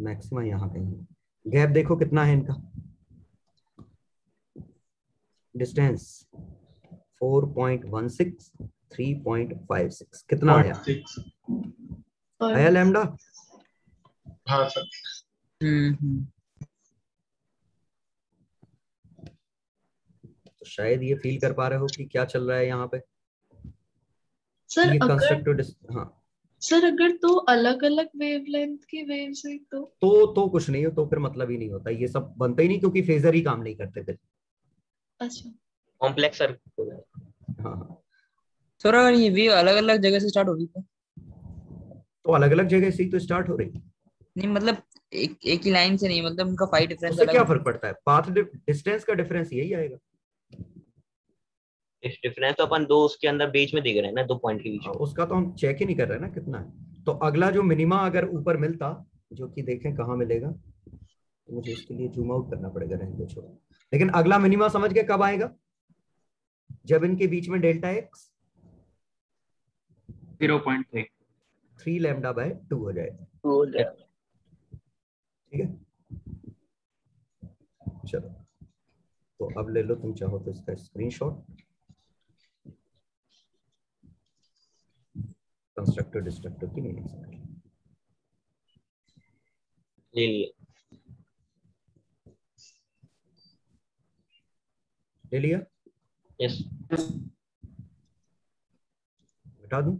मैक्सिमा यहाँ कहीं गैप देखो कितना है इनका। डिस्टेंस 4.16 3.56 कितना आया? आया लैम्डा हाँ सर। हम्म तो शायद ये फील कर पा रहे हो कि क्या चल रहा है यहाँ पे? सर अगर कंस्ट्रक्टिव हाँ। सर अगर तो अलग अलग वेवलेंथ की वेव्स है तो? तो तो कुछ नहीं हो तो फिर मतलब ही नहीं होता। ये सब बनता ही नहीं क्योंकि फेजर ही काम नहीं करते फिर। अच्छा। कॉम्प्लेक्स सर हाँ हाँ। सर अगर ये वेव अलग अलग जगह से स्टार्ट होगी तो। तो अलग अलग जगह से ही तो स्टार्ट हो रही नहीं मतलब एक एक ही लाइन से नहीं मतलब उनका फाइव डिफरेंस उससे क्या फ़र्क पड़ता है? पाथ डिस्टेंस का डिफरेंस यही आएगा। इस डिफरेंस तो अपन दो उसके अंदर बीच में दिख रहे हैं ना दो पॉइंट के बीच हाँ, में उसका तो हम चेक ही नहीं कर रहे ना कितना है। तो अगला जो मिनिमा अगर ऊपर मिलता जो कि देखें कहाँ मिलेगा तो मुझे इसके लिए जूम आउट करना पड़ेगा रहने दो छोड़ो। लेकिन अगला मिनिमा समझ के कब आएगा? जब इनके बीच में delta x zero point three. Three lambda by two हो जाएगा हो गया ठीक है? चलो। तो अब ले लो तुम चाहो तो इसका स्क्रीनशॉट कंस्ट्रक्टर डिस्ट्रक्टर की मीनिंग समझ ले लिए ले लिया? यस बता दूँ?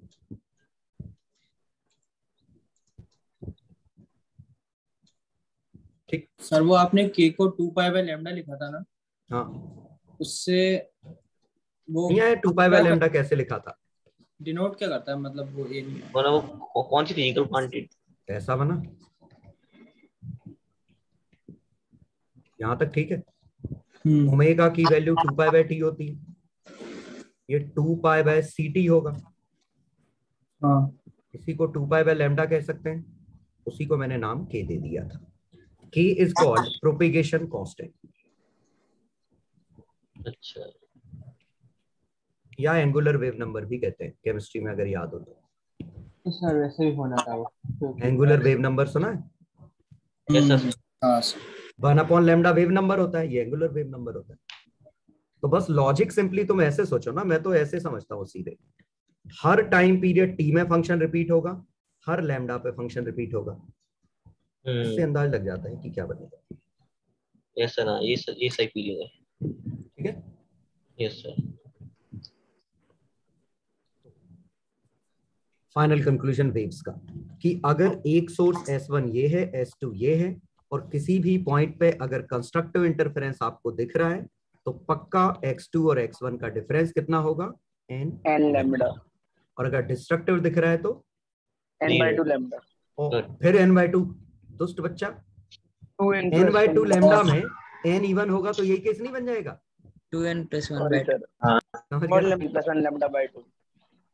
सर वो आपने के को टू पाई बाय लेमडा लिखा था ना? हाँ। उससे वो नहीं टू पाई बाय लेमडा कैसे लिखा था? डिनोट क्या करता है? मतलब वो एरिया मतलब वो कौन सी फ़िज़िकल क्वांटिटी ऐसा बना। यहाँ तक ठीक है। ओमेगा की value two pi by t होती। है ये two pi by c t होगा। हाँ। इसी को टू पाई बाय लेमडा कह सकते हैं। उसी को मैंने नाम के दे दिया था। के इज़ कॉल्ड प्रोपिगेशन कांस्टेंट अच्छा। या एंगुलर वेव नंबर भी कहते हैं केमिस्ट्री में अगर याद हो तो। सर वैसे ही होना था वो। एंगुलर वेव नंबर सुना है? यस सर हाँ sir one upon lambda wave number होता है ये एंगुलर वेव नंबर होता है। तो बस लॉजिक सिंपली तुम ऐसे सोचो ना मैं तो ऐसे समझता हूँ सीधे। हर टाइम पीरियड टी में फ़ंक्शन रिपीट होगा हर लैम्डा पे फ़ंक्शन रिपीट होगा। इससे अंदाज लग जाता है कि क्या बनेगा। यस सर हाँ ये सर ये सही फीलिंग है। ठीक है? Yes sir final conclusion waves का कि अगर एक सोर्स S1 ये है S2 ये है और किसी भी पॉइंट पे अगर कंस्ट्रक्टिव इंटरफेरेंस आपको दिख रहा है तो पक्का x2 और x1 का डिफरेंस कितना होगा? N एन लेमडा और अगर डिस्ट्रक्टिव दिख रहा है तो? एन बाय टू लेमडा और फिर n बाय टू दुष्ट बच्चा। N n by two lambda में n इवन होगा तो यही केस नहीं बन जाएगा। Two n plus one by two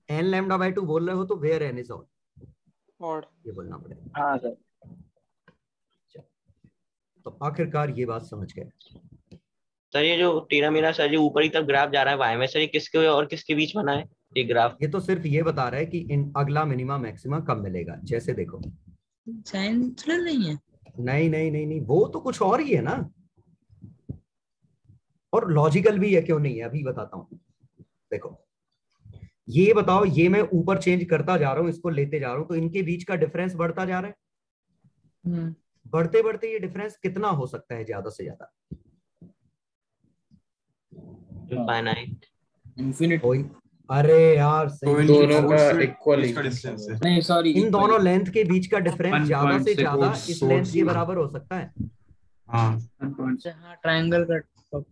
n lambda by two बोल रहे हो तो वेयर n इज़ ऑल और। ये बोलना पड़ेगा। हाँ सर तो आखिरकार ये बात समझ गए। सर ये जो टीरा मेरा सर जो ऊपर की तरफ़ ग्राफ जा रहा है वाई में सर ये किसके और किसके बीच बना है ये ग्राफ ये तो सिर्फ़ ये बता रहा है कि इन अगला मिनिमा मैक्सिमा कब मिलेगा? जैसे देखो। साइंस नहीं है? नहीं नहीं नहीं नहीं वो तो कुछ और ही है ना। और लॉजिकल भी है क्यों नहीं है? अभी बताता हूँ। देखो ये बताओ ये मैं ऊपर चेंज करता जा रहा हूँ इसको लेते जा रहा हूँ तो इनके बीच का डिफरेंस बढ़ता जा रहा है? हम्म। बढ़ते बढ़ते ये डिफरेंस कितना हो सकता है ज़्यादा से ज़्यादा? इन्फिनिट अरे यार सही दोनों का ही। है। नहीं सॉरी इन दोनों लेंथ के बीच का डिफरेंस ज़्यादा से ज़्यादा इस लेंथ के बराबर हो सकता है। हाँ। अच्छा हाँ ट्रायंगल का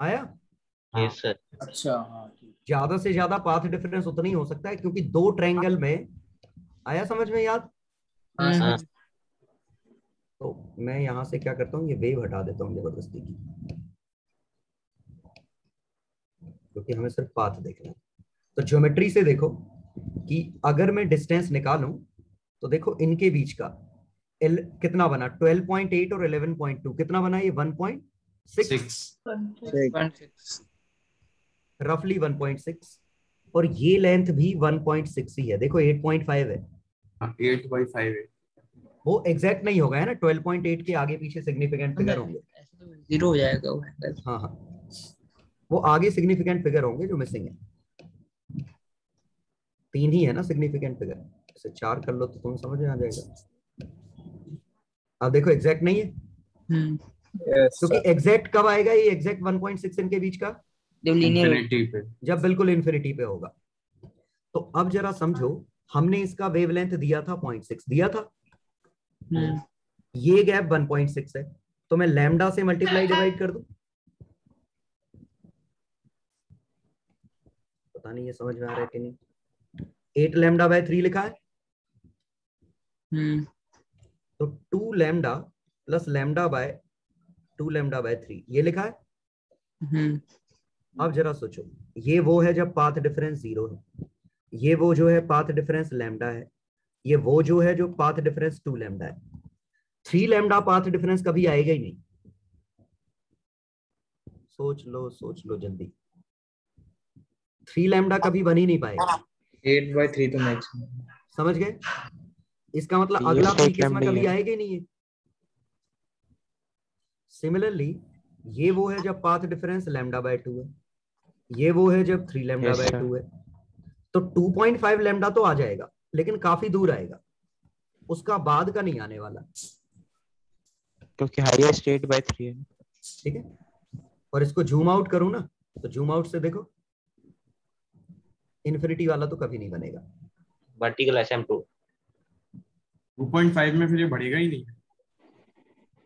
आया? यस सर अच्छा हाँ ज़्यादा से ज़्यादा पाथ डिफरेंस उतना ही हो सकता है क्योंकि दो ट्रायंगल में आया समझ में याद? हाँ तो मैं यहाँ से क्या करता हूँ ये वेव हटा देता हूँ ज़बरदस्ती की। क्योंकि हमें सिर्फ़ पाथ देखना है। तो ज्योमेट्री से देखो कि अगर मैं डिस्टेंस निकालूं तो देखो इनके बीच का एल कितना बना? 12.8 और 11.2 कितना बना ये? 1.6 सिक्स वन सिक्स रफली 1.6 और ये लेंथ भी 1.6 ही है। देखो 8.5 है। एट बाई फाइव है। वो एग्जैक्ट नहीं होगा है ना? 12.8 के आगे पीछे सिग्निफिकेंट फिगर होंगे। तो ज़ीरो हो जाएगा हाँ हाँ। वो आगे सिग्निफिकेंट फिगर होंगे जो मिसिंग है। तीन ही है ना सिग्निफिकेंट फिगर जैसे चार कर लो तो तुम्हें समझ में आ जाएगा। अब देखो एग्जैक्ट नहीं है। हम्म। क्योंकि एग्जैक्ट कब आएगा ये एग्जैक्ट 1.6 इनके बीच का? जब लीनियर इन्फिनिटी पे। जब बिल्कुल इन्फिनिटी पे होगा। तो अब जरा समझो हमने इसका वेवलेंथ दिया था 0.6 दिया था? हम्म। ये गैप 1.6 है। तो मैं लैम्डा से मल्टीप्लाई डिवाइड कर दूँ? पता नहीं ये समझ में आ रहा है कि नहीं। एट लैम्डा बाय थ्री लिखा है? हम्म। तो two lambda plus lambda by two lambda by three ये लिखा है? हम्म। अब जरा सोचो ये वो है जब पाथ डिफरेंस ज़ीरो है। ये वो जो है पाथ डिफरेंस लैम्डा है। ये वो जो है जो पाथ डिफरेंस टू लैम्डा है। थ्री लैम्डा पाथ डिफरेंस कभी आएगा ही नहीं। सोच लो सोच लो जल्दी। थ्री लैम्डा कभी बन ही नहीं पाएगा। एट बाय थ्री तो मैक्सिमम समझ गए? इसका मतलब अगला तो थ्री किसमें कभी आएगा ही नहीं। है सिमिलरली ये वो है जब path difference lambda by two है। ये वो है जब थ्री लैम्डा बाय टू है। तो 2.5 लैम्डा तो आ जाएगा लेकिन काफ़ी दूर आएगा। उसका बाद का नहीं आने वाला। क्योंकि हाईएस्ट स्टेट बाय थ्री है। ठीक है? और इसको जूम आउट करूँ ना तो जूम आउट से देखो। इन्फिनिटी वाला तो कभी नहीं बनेगा। वर्टिकल एस एम टू 2.5 में फिर ये बढ़ेगा ही नहीं।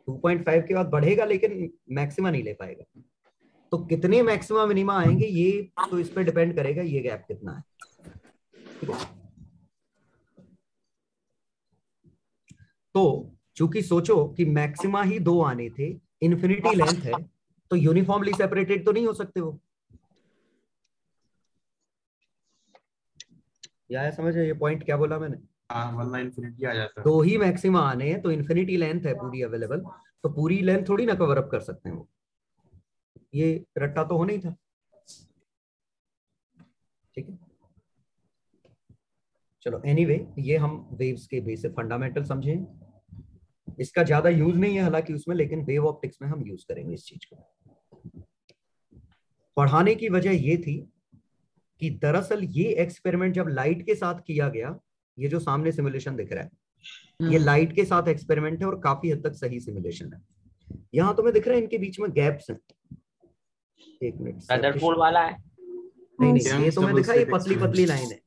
2.5 के बाद बढ़ेगा लेकिन मैक्सिमा नहीं ले पाएगा। तो कितने मैक्सिमा मिनिमा आएँगे ये तो इस पे डिपेंड करेगा ये गैप कितना है। ठीक है? तो चूँकि सोचो कि मैक्सिमा ही दो आने थे इन्फिनिटी लेंथ है तो यूनिफॉर्मली सेपरेटेड तो नहीं हो सकते वो। या समझ ये पॉइंट क्या बोला मैंने? वरना इन्फिनिटी आ जाता। है दो ही मैक्सिमा आने हैं तो इन्फिनिटी लेंथ है पूरी अवेलेबल तो पूरी लेंथ थोड़ी ना कवर अप कर सकते हैं। वो ये रट्टा तो होना ही था। ठीक है? चलो एनीवे anyway, ये हम वेव्स के बेसिक फंडामेंटल समझे। इसका ज़्यादा यूज़ नहीं है हालाँकि उसमें लेकिन वेव ऑप्टिक्स में हम यूज़ करेंगे इस चीज़ को। पढ़ाने की वजह ये थी कि दरअसल ये एक्सपेरिमेंट जब लाइट के साथ किया गया ये जो सामने सिमुलेशन दिख रहा है ये लाइट के साथ एक्सपेरिमेंट है और काफ़ी हद तक सही सिमुलेशन है। यहाँ तुम्हें दिख रहा है इनके बीच में गैप्स हैं। एक मिनट रदरफोर्ड वाला है? नहीं नहीं ये तो मैं दिखा ये पतली पतली लाइन है।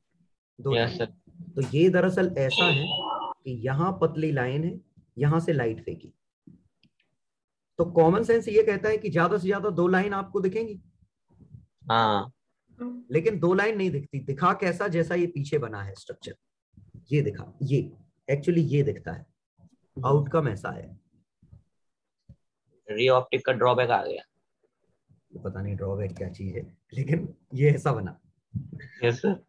दो यस लाइन। सर तो ये दरअसल ऐसा है कि यहाँ पतली लाइन है यहाँ से लाइट फेंकी। तो कॉमन सेंस ये कहता है कि ज़्यादा से ज़्यादा दो लाइन आपको दिखेंगी। हाँ। लेकिन दो लाइन नहीं दिखती। दिखा कैसा जैसा ये पीछे बना है स्ट्रक्चर ये दिखा ये एक्चुअली ये दिखता है। आउटकम ऐसा है। री का ड्रॉबैक आ गया। पता नहीं ड्रॉबैक क्या चीज़ है लेकिन ये ऐसा बना। सर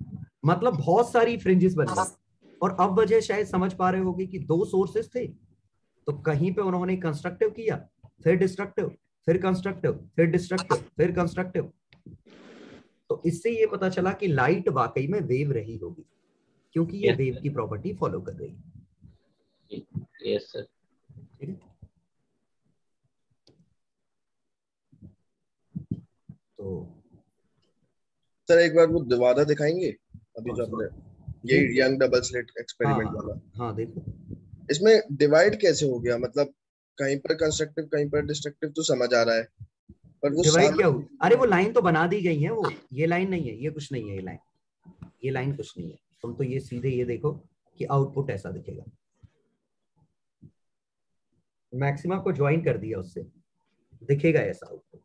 मतलब बहुत सारी फ्रिंजेस बन गई और अब वजह शायद समझ पा रहे होगे कि दो सोर्सेस थे। तो कहीं पे उन्होंने कंस्ट्रक्टिव किया फिर डिस्ट्रक्टिव फिर कंस्ट्रक्टिव फिर डिस्ट्रक्टिव फिर कंस्ट्रक्टिव तो इससे ये पता चला कि लाइट वाकई में वेव रही होगी क्योंकि ये Yes, वेव की प्रॉपर्टी फॉलो कर रही है। यस सर ठीक है? तो सर एक बार वो दोबारा दिखाएँगे? अभी जो कौन आपने ये यंग डबल स्लिट हाँ एक्सपेरिमेंट हाँ, वाला। हाँ देखो। इसमें डिवाइड कैसे हो गया? मतलब कहीं पर कंस्ट्रक्टिव कहीं पर डिस्ट्रक्टिव तो समझ आ रहा है। पर वो डिवाइड क्या? हुई अरे वो लाइन तो बना दी गई है वो। ये लाइन नहीं है ये कुछ नहीं है ये लाइन। ये लाइन कुछ नहीं है। तुम तो ये सीधे ये देखो कि आउटपुट ऐसा दिखेगा। मैक्सिमा को ज्वाइन कर दिया उससे। दिखेगा ऐसा आउटपुट।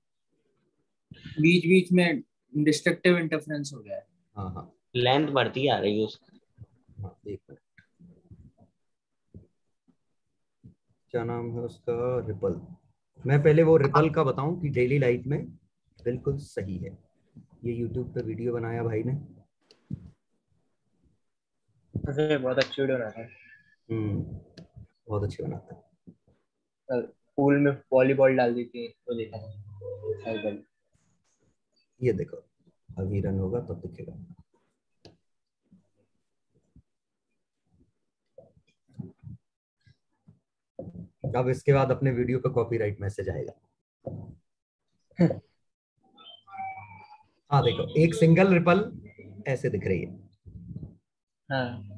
बीच बीच में डिस्ट्रक्टिव इंटरफेरेंस हो गया है। हाँ हाँ। लेंथ बढ़ती आ रही है उसकी। हाँ एक मिनट। क्या नाम है उसका? रिपल मैं पहले वो रिपल का बताऊँ कि डेली लाइट में बिल्कुल सही है। ये यूट्यूब पे वीडियो बनाया भाई ने। अरे बहुत अच्छी वीडियो रहा है। हम्म बहुत अच्छे बनाता है। पूल में वॉलीबॉल डाल दी थी तो देखा साइकिल ये देखो अभी रन होगा तब तो दिखेगा। अब इसके बाद अपने वीडियो पे कॉपीराइट मैसेज आएगा। हाँ देखो एक सिंगल रिपल ऐसे दिख रही है। हाँ।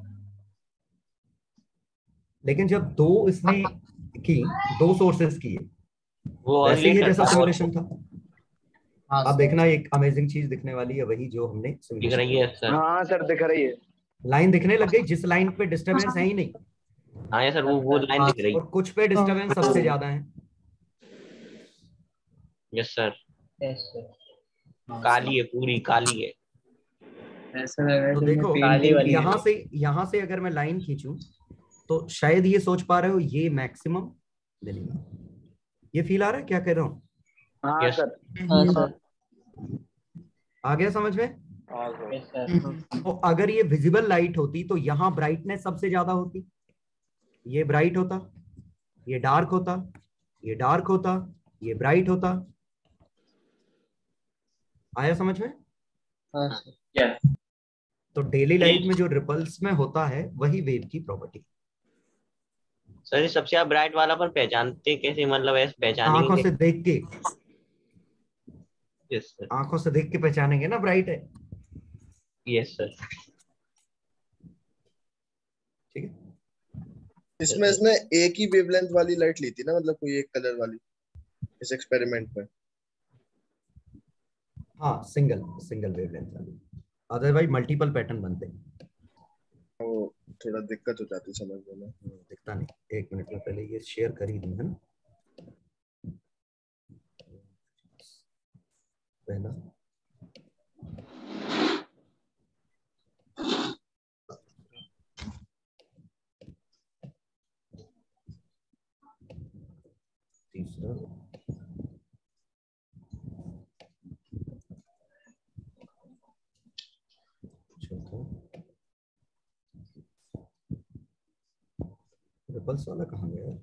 लेकिन जब दो इसने की दो सोर्सेस की है वो वैसे ही जैसा सिमुलेशन था। हाँ अब देखना एक अमेजिंग चीज़ दिखने वाली है वही जो हमने दिख रही है सर हाँ सर दिख रही है। लाइन दिखने लग गई जिस लाइन पे डिस्टरबेंस है ही नहीं। हाँ ये सर वो वो लाइन दिख रही और कुछ पे डिस्टरबेंस सबसे ज़्यादा है। यस सर यस सर काली है पूरी काली है। ऐसा लग रहा है तो देखो काली वाली है। यहाँ से यहाँ से अगर मैं लाइन खींचूं तो शायद ये सोच पा रहे हो ये मैक्सिमम मिनिमम ये फील आ रहा है? क्या कह रहा हूँ? हाँ Yes. हाँ सर। आ गया समझ में? तो अगर ये विजिबल लाइट होती तो यहाँ ब्राइटनेस सबसे ज़्यादा होती। ये ब्राइट होता ये डार्क होता ये डार्क होता ये ब्राइट होता। आया समझ में? हाँ। तो डेली लाइट में जो रिपल्स में होता है वही वेव की प्रॉपर्टी सर ये सबसे आप ब्राइट वाला पर पहचानते कैसे? मतलब ऐसे आँखों से देख के। यस सर आँखों से देख के पहचानेंगे ना ब्राइट है। यस सर ठीक है? इसमें इसने एक ही वेवलेंथ वाली लाइट ली थी ना मतलब कोई एक कलर वाली इस एक्सपेरिमेंट में। हाँ सिंगल सिंगल वेवलेंथ वाली। अदरवाइज़ मल्टीपल पैटर्न बनते हैं। वो थोड़ा दिक्कत हो जाती समझने में। हम्म, दिखता नहीं। एक मिनट में पहले ये शेयर कर ही दूँ है ना? पहला तीसरा चौथा रिपल्स वाला कहाँ गया है?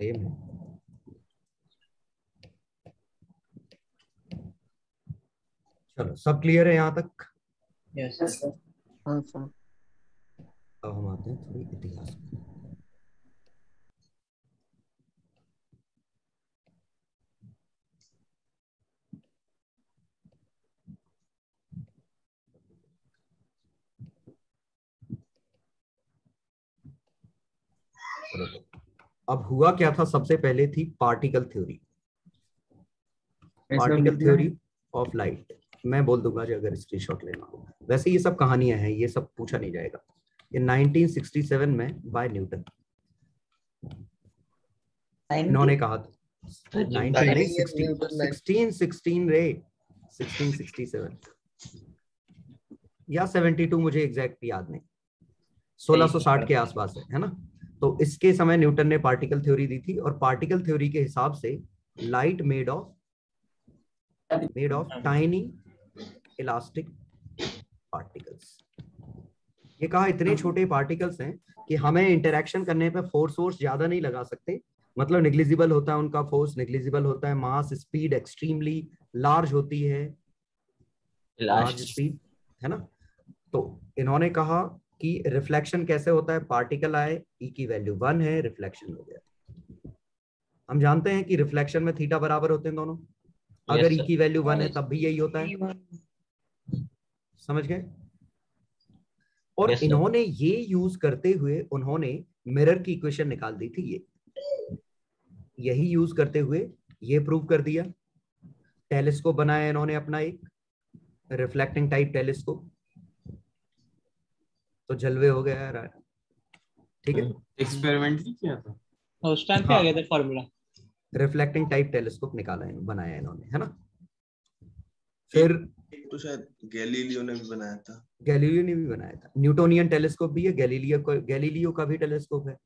सेम है। चलो सब क्लियर है यहाँ तक? यस हाँ सर अब हम आते हैं थोड़ी इतिहास में। तो अब हुआ क्या था? सबसे पहले थी particle theory particle theory of light मैं बोल दूँगा जी अगर स्क्रीनशॉट लेना हो। वैसे ये सब कहानियाँ हैं ये सब पूछा नहीं जाएगा। ये 1967 में बाय न्यूटन इन्होंने कहा था। सर जी, 19 बताइए। नहीं 16 16 16 रे। 1667 या 72 मुझे एग्जैक्ट याद नहीं। 1660 के आसपास है है ना? तो इसके समय न्यूटन ने पार्टिकल थ्योरी दी थी और पार्टिकल थ्योरी के हिसाब से light made of made of tiny elastic particles ये कहा इतने छोटे पार्टिकल्स हैं कि हमें इंटरेक्शन करने पे फोर्स फोर्स ज़्यादा नहीं लगा सकते। मतलब निग्लिजिबल होता है उनका फोर्स निग्लिजिबल होता है। मास स्पीड एक्सट्रीमली लार्ज होती है। लार्ज स्पीड है ना? तो इन्होंने कहा कि रिफ्लेक्शन कैसे होता है? पार्टिकल आए ई की वैल्यू वन है रिफ्लेक्शन हो गया। हम जानते हैं कि रिफ्लेक्शन में थीटा बराबर होते हैं दोनों। अगर ई sir. की वैल्यू वन है तब भी यही होता है। समझ गए? और Yes, इन्होंने ये यूज़ करते हुए उन्होंने मिरर की इक्वेशन निकाल दी थी ये। यही यूज़ करते हुए ये प्रूव कर दिया। टेलीस्कोप बनाया इन्होंने अपना एक। रिफ्लेक्टिंग टाइप टेलीस्कोप तो जलवे हो गया यार। ठीक है? एक्सपेरिमेंट नहीं किया था। उस टाइम पे आ गया था फॉर्मूला रिफ्लेक्टिंग टाइप टेलीस्कोप निकाला है बनाया इन्होंने है ना? फिर तो शायद गैलीलियो ने भी बनाया था। गैलीलियो ने भी बनाया था। न्यूटोनियन टेलीस्कोप भी है गैलीलियो को गैलीलियो का भी टेलीस्कोप है।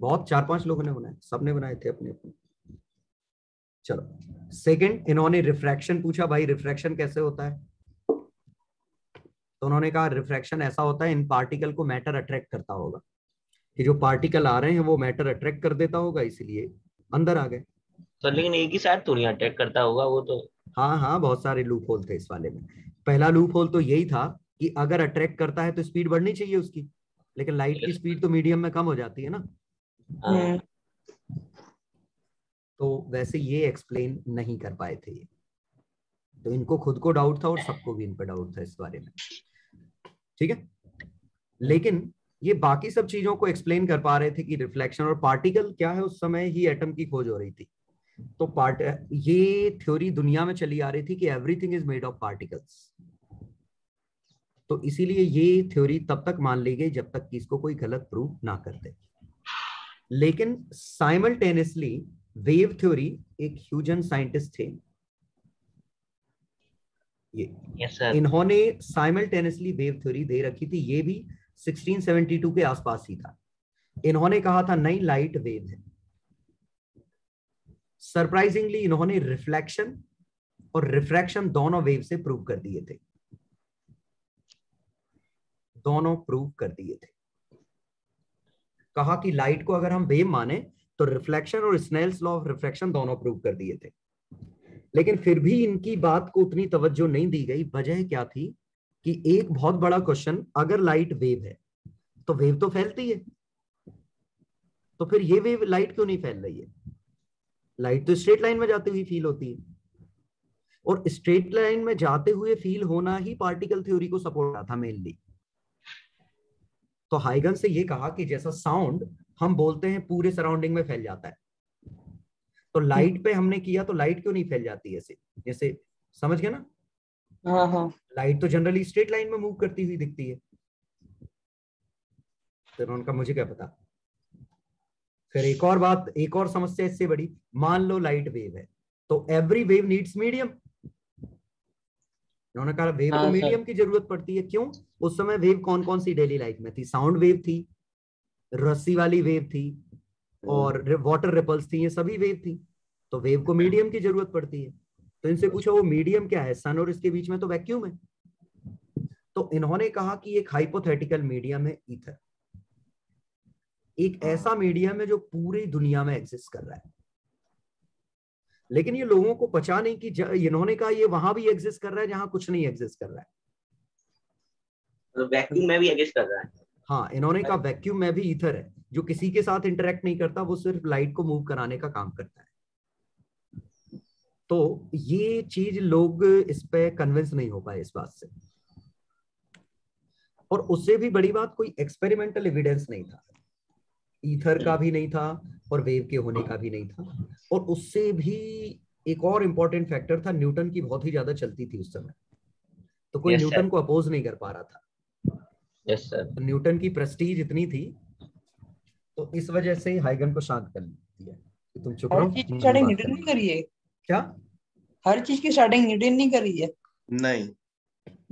बहुत चार पाँच लोगों ने बनाया सबने बनाए थे अपने अपने। चलो। सेकंड इन्होंने रिफ्रैक्शन पूछा भाई रिफ्रैक्शन कैसे होता है? तो उन्होंने कहा रिफ्रैक्शन ऐसा होता है इन पार्टिकल को मैटर अट्रैक्ट करता होगा। कि जो पार्टिकल आ रहे हैं वो मैटर अट्रैक्ट कर देता होगा इसीलिए अंदर आ गए। सर लेकिन एक ही साइड तो नहीं अटैक करता होगा वो तो। हाँ हाँ बहुत सारे लूप होल थे इस वाले में। पहला लूप होल तो यही था कि अगर अट्रैक्ट करता है तो स्पीड बढ़नी चाहिए उसकी। लेकिन लाइट की स्पीड तो मीडियम में कम हो जाती है ना। हाँ, तो वैसे ये एक्सप्लेन नहीं कर पाए थे ये। तो इनको खुद को डाउट था और सबको भी इन पर डाउट था इस बारे में। ठीक है? लेकिन ये बाकी सब चीज़ों को एक्सप्लेन कर पा रहे थे कि रिफ्लेक्शन और पार्टिकल क्या है, उस समय ही एटम की खोज हो रही थी। तो पार्ट ये थ्योरी दुनिया में चली आ रही थी कि everything is made of particles तो इसीलिए ये थ्योरी तब तक मान ली गई जब तक कि इसको कोई गलत प्रूव ना कर दे। लेकिन साइमल्टेनियसली वेव थ्योरी एक ह्यूजन साइंटिस्ट थे। ये सर इन्होंने साइमल्टेनियसली वेव थ्योरी दे रखी थी ये भी 1672 के आसपास ही था। इन्होंने कहा था नई लाइट वेव है। सरप्राइजिंगली इन्होंने रिफ्लेक्शन और रिफ्रैक्शन दोनों वेव से प्रूव कर दिए थे। दोनों प्रूव कर दिए थे। कहा कि लाइट को अगर हम वेव माने तो रिफ्लेक्शन और स्नेल्स लॉ ऑफ़ रिफ्लेक्शन दोनों प्रूव कर दिए थे। लेकिन फिर भी इनकी बात को उतनी तवज्जो नहीं दी गई। वजह क्या थी कि एक बहुत बड़ा क्वेश्चन अगर लाइट वेव है तो वेव तो फैलती है। तो फिर ये वेव लाइट क्यों नहीं फैल रही है? लाइट तो स्ट्रेट लाइन में जाती हुई फील होती है। और स्ट्रेट लाइन में जाते हुए फील होना ही पार्टिकल थ्योरी को सपोर्ट था मेनली तो हाइगन से ये कहा कि जैसा साउंड हम बोलते हैं, पूरे सराउंडिंग में फैल जाता है। तो लाइट पे हमने किया तो लाइट क्यों नहीं फैल जाती ऐसे? जैसे समझ गए ना? हाँ हाँ। लाइट तो जनरली स्ट्रेट लाइन में मूव करती हुई दिखती है। तो उनका मुझे क्या पता? फिर एक और बात एक और समस्या इससे बड़ी। मान लो लाइट वेव है तो एवरी वेव नीड्स मीडियम उन्होंने कहा वेव को हाँ, मीडियम की ज़रूरत पड़ती है। क्यों? उस समय वेव कौन कौन सी डेली लाइफ में थी? साउंड वेव थी रस्सी वाली वेव थी और वाटर रिपल्स थी ये सभी वेव थी। तो वेव को मीडियम की ज़रूरत पड़ती है। तो इनसे पूछा वो मीडियम क्या है? सन और इसके बीच में तो वैक्यूम है। तो इन्होंने कहा कि एक हाइपोथेटिकल मीडियम है ईथर एक ऐसा मीडियम है जो पूरी दुनिया में एग्जिस्ट कर रहा है। लेकिन ये लोगों को पचा नहीं कि इन्होंने कहा ये वहाँ भी एग्जिस्ट कर रहा है जहाँ कुछ नहीं एग्जिस्ट कर रहा है। वैक्यूम में भी एग्जिस्ट कर रहा है। हाँ इन्होंने कहा वैक्यूम में भी ईथर है। जो किसी के साथ इंटरेक्ट नहीं करता वो सिर्फ़ लाइट को मूव कराने का काम करता है। तो ये चीज़ लोग इस पे कन्विंस नहीं हो पाए इस बात से। और उससे भी बड़ी बात कोई एक्सपेरिमेंटल एविडेंस नहीं था। ईथर का भी नहीं था और वेव के होने का भी नहीं था। और उससे भी एक और इम्पोर्टेंट फैक्टर था न्यूटन की बहुत ही ज़्यादा चलती थी उस समय। तो कोई Yes, न्यूटन को अपोज नहीं कर पा रहा था। यस सर तो न्यूटन की प्रेस्टीज इतनी थी तो इस वजह से हाइगन को शांत कर दिया कि तुम चुप हर रहो चीज़ की स्टार्टिंग न्यूटन नहीं करी है क्या? हर चीज़ की स्टार्टिंग न्यूटन नहीं करी है। नहीं।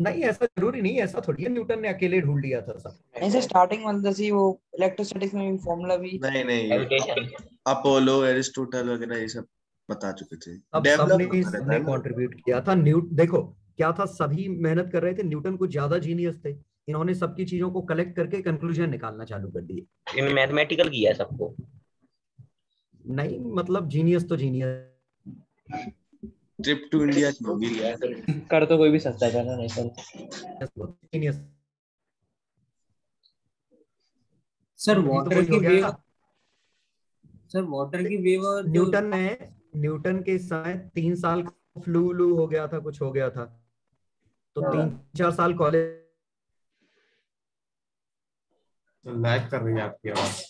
नहीं ऐसा ज़रूरी नहीं ऐसा थोड़ी है न्यूटन ने अकेले ढूंढ लिया था सब। ऐसे स्टार्टिंग मतलब जैसे वो इलेक्ट्रोस्टैटिक्स में भी फॉर्मूला भी। नहीं नहीं। अपोलो एरिस्टोटल वगैरह ये सब बता चुके थे। अब सबने सबने कंट्रीब्यूट किया था न्यू देखो क्या था सभी मेहनत कर रहे थे न्यूटन कुछ ज़्यादा जीनियस थे। इन्होंने सबकी चीज़ों को कलेक्ट करके कंक्लूजन निकालना चालू कर दिए। मैथमेटिकल किया है सबको। नहीं मतलब जीनियस तो जीनियस ट्रिप टू इंडिया कर तो कोई भी सकता है ना नहीं सर जीनियस सर वाटर की वेव सर वाटर की वेव और न्यूटन ने न्यूटन के समय तीन साल फ्लू लू हो गया था कुछ हो गया था। तो तीन चार साल कॉलेज तो लैग कर रही है आपकी आवाज़।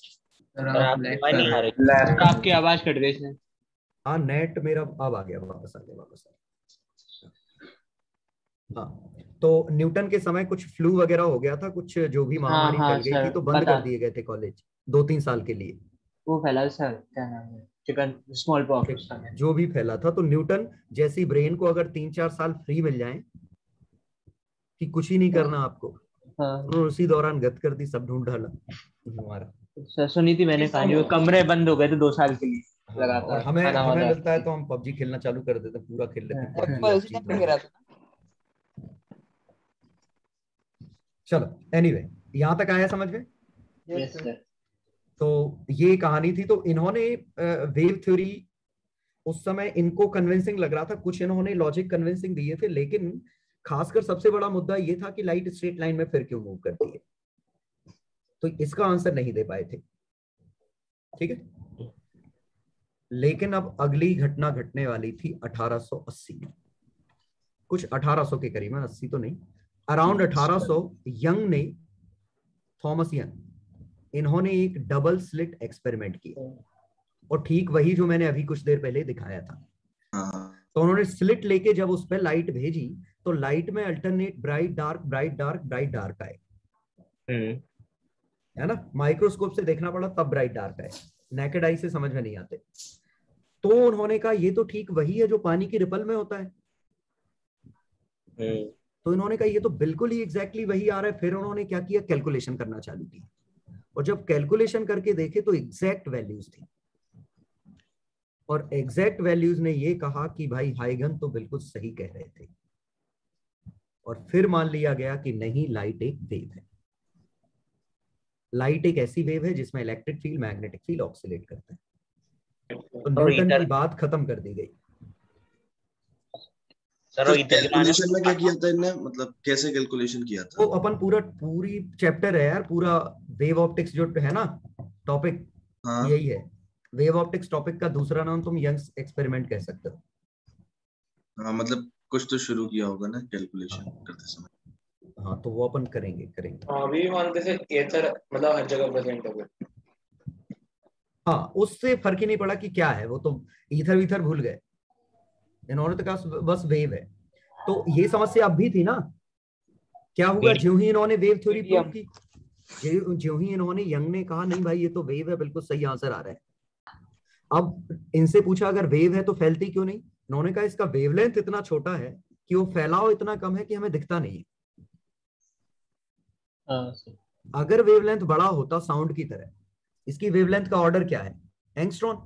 आपकी आवाज़ हैं। कट गई इसमें हाँ नेट मेरा अब आ गया वापस आ गया वापस आ गया। हाँ तो न्यूटन के समय कुछ फ्लू वगैरह हो गया था कुछ जो भी महामारी हाँ, फैल गई थी तो बंद कर दिए गए थे कॉलेज दो तीन साल के लिए। वो फैला सर क्या नाम है? चिकन स्मॉल पॉक्स जो भी फैला था तो न्यूटन जैसी ब्रेन को अगर तीन चार साल फ्री मिल जाए कि कुछ ही नहीं करना आपको हाँ। उन्होंने उसी दौरान गत कर दी सब ढूंढ डाला। हमारा। सुनी थी मैंने कहानी वो कमरे बंद हो गए थे दो साल के लिए हाँ, लगातार हमें हमें। मिलता है तो हम पबजी खेलना चालू कर देते पूरा खेल लेते हैं और चलो एनीवे यहाँ तक आया समझ में? यस सर तो ये कहानी थी तो इन्होंने वेव थ्योरी उस समय इनको कन्विंसिंग लग रहा था कुछ इन्होंने लॉजिक कन्विंसिंग दिए थे लेकिन खासकर सबसे बड़ा मुद्दा ये था कि लाइट स्ट्रेट लाइन में फिर क्यों मूव करती है? तो इसका आंसर नहीं दे पाए थे। ठीक है? लेकिन अब अगली घटना घटने वाली थी 1880 में। कुछ 1800 के करीब 80 तो नहीं। अराउंड 1800 यंग ने थॉमस यंग इन्होंने एक डबल स्लिट एक्सपेरिमेंट किया और ठीक वही जो मैंने अभी कुछ देर पहले दिखाया था। हाँ। तो उन्होंने स्लिट लेके जब उस पर लाइट भेजी तो लाइट में alternate bright dark bright dark bright dark आए। हम्म। है ना? माइक्रोस्कोप से देखना पड़ा तब ब्राइट डार्क आए। नेकेड आई से समझ में नहीं आते। तो उन्होंने कहा ये तो ठीक वही है जो पानी की रिपल में होता है। हम्म। तो इन्होंने कहा ये तो बिल्कुल ही एग्जैक्टली वही आ रहा है। फिर उन्होंने क्या किया? कैलकुलेशन करना चालू की और जब कैलकुलेशन करके देखे तो एग्जैक्ट वैल्यूज़ थी। और एग्जैक्ट वैल्यूज़ ने ये कहा कि भाई हाइगन तो बिल्कुल सही कह रहे थे। और फिर मान लिया गया कि नहीं लाइट एक वेव है। लाइट एक ऐसी वेव है जिसमें electric field magnetic field oscillate करता है। तो न्यूटन की बात खत्म कर दी गई। सर और कैलकुलेशन में क्या किया था इनने? मतलब कैसे कैलकुलेशन किया था? वो अपन पूरा पूरी चैप्टर है यार पूरा वेव ऑप्टिक्स जो है ना टॉपिक हाँ। यही है। वेव ऑप्टिक्स टॉपिक का दूसरा नाम तुम यंग्स एक्सपेरिमेंट कह सकते हो। हाँ मतलब कुछ तो शुरू किया होगा ना कैलकुलेशन करते समय। हाँ तो वो अपन करेंगे करेंगे। हाँ, भी मानते थे एथर मतलब हर जगह प्रेजेंट हो गए हाँ उससे फ़र्क ही नहीं पड़ा कि क्या है वो तो ईथर वीथर भूल गए। इन्होंने तो कहा बस वेव है। तो ये समस्या अब भी थी ना। क्या हुआ? ज्यों ही इन्होंने वेव थ्योरी प्रूव की ज्यों ही इन्होंने यंग ने कहा नहीं भाई ये तो वेव है बिल्कुल सही आंसर आ रहा है। अब इनसे पूछा अगर वेव है तो फैलती क्यों नहीं? इन्होंने कहा इसका वेवलेंथ इतना छोटा है कि वो फैलाव इतना कम है कि हमें दिखता नहीं है. अगर वेवलेंथ बड़ा होता साउंड की तरह इसकी वेवलेंथ का ऑर्डर क्या है? एंगस्ट्रॉन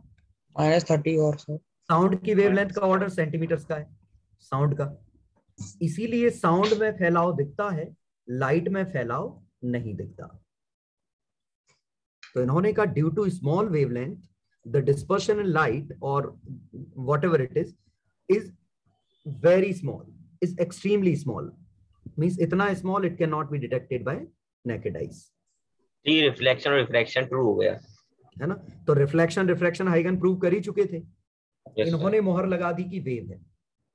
माइनस थर्टी और साउंड की वेवलेंथ का ऑर्डर सेंटीमीटर्स का है साउंड का। इसीलिए साउंड में फैलाव दिखता है लाइट में फैलाव नहीं दिखता। तो इन्होंने कहा due to small wavelength the dispersion in light और whatever it is is very small is extremely small means इतना small it can not be detected by naked eyes ji reflection और रिफ्रैक्शन ट्रू हो ना तो reflection refraction हाइगन prove कर ही चुके थे Yes, इन्होंने मोहर लगा दी कि वेव है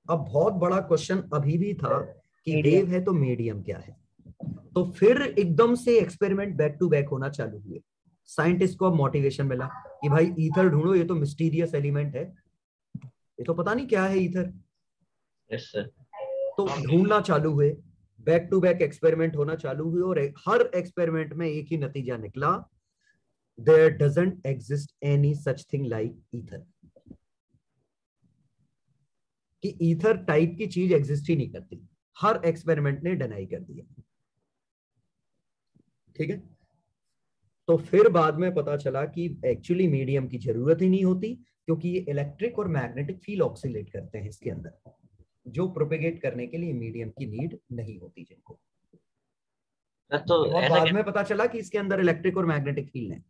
अब बहुत बड़ा क्वेश्चन अभी भी था कि वेव है तो मीडियम क्या है तो फिर एकदम से एक्सपेरिमेंट बैक टू बैक होना चालू हुए साइंटिस्ट को अब मोटिवेशन मिला कि भाई ईथर ढूंढो ये तो मिस्टीरियस एलिमेंट है। ये तो पता नहीं क्या है ईथर सर तो ढूंढना चालू हुए बैक टू बैक एक्सपेरिमेंट होना चालू हुए और हर एक्सपेरिमेंट में एक ही नतीजा निकला there doesn't exist any such thing like ether कि ईथर टाइप की चीज़ एग्जिस्ट ही नहीं करती। हर एक्सपेरिमेंट ने डिनाई कर दिया। ठीक है? तो फिर बाद में पता चला कि एक्चुअली मीडियम की ज़रूरत ही नहीं होती क्योंकि ये इलेक्ट्रिक और मैग्नेटिक फ़ील्ड ऑक्सीलेट करते हैं इसके अंदर जो प्रोपेगेट करने के लिए मीडियम की नीड नहीं होती जिनको। तो और बाद में पता चला कि इसके अंदर इलेक्ट्रिक और मैग्नेटिक फ़ील्ड है।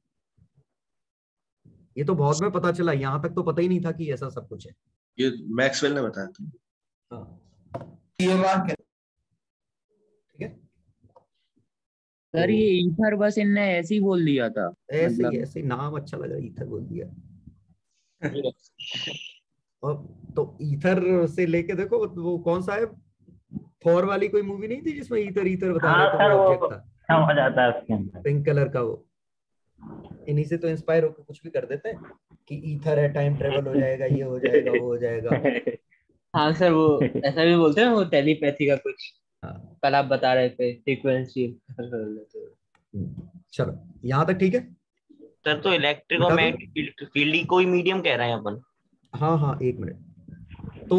ये तो बाद में पता चला यहाँ तक तो पता ही नहीं था कि ऐसा सब कुछ है। ये मैक्सवेल ने बताया था। हाँ। ये बात क्या ठीक है सर ये ईथर बस इनने ऐसे ही बोल दिया था ऐसे ही मतलब- ऐसे ही नाम अच्छा लगा ईथर बोल दिया। और तो ईथर से लेके देखो वो कौन सा है? थॉर वाली कोई मूवी नहीं थी जिसमें ईथर ईथर बता हाँ, रहे थे ऑब्जेक्ट था। समझ आता है उसके अंदर। पिंक कलर का वो। इन्हीं से तो इंस्पायर होकर कुछ भी कर देते हैं कि ईथर है टाइम ट्रेवल हो जाएगा ये हो जाएगा वो हो जाएगा। हाँ सर वो ऐसा भी बोलते हैं वो टेलीपैथी का कुछ। हाँ। कल आप बता रहे थे फ्रीक्वेंसी हम्म, चलो यहाँ तक ठीक है? सर तो इलेक्ट्रिक और। मैग्नेटिक फ़ील्ड ही मीडियम कह रहे हैं अपन। हाँ हाँ एक मिनट तो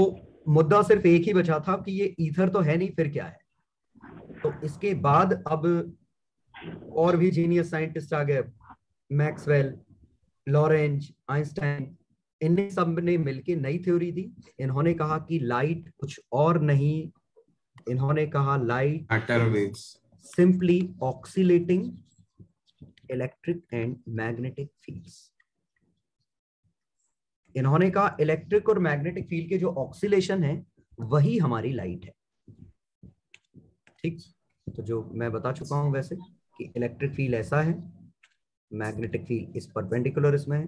मुद्दा सिर्फ़ एक ही बचा था कि ये ईथर तो है नहीं फिर क्या है? तो इसके बाद अब और भी जीनियस साइंटिस्ट आ गए मैक्सवेल लॉरेंज आइंस्टाइन इन्हें सबने मिलके नई थ्योरी दी। इन्होंने कहा कि लाइट कुछ और नहीं इन्होंने कहा light simply oscillating electric and magnetic fields. इन्होंने कहा इलेक्ट्रिक और मैग्नेटिक फ़ील्ड के जो ऑक्सीलेशन है वही हमारी लाइट है. ठीक? तो जो मैं बता चुका हूँ वैसे कि इलेक्ट्रिक फ़ील्ड ऐसा है मैग्नेटिक फ़ील्ड इस परपेंडिकुलर इसमें है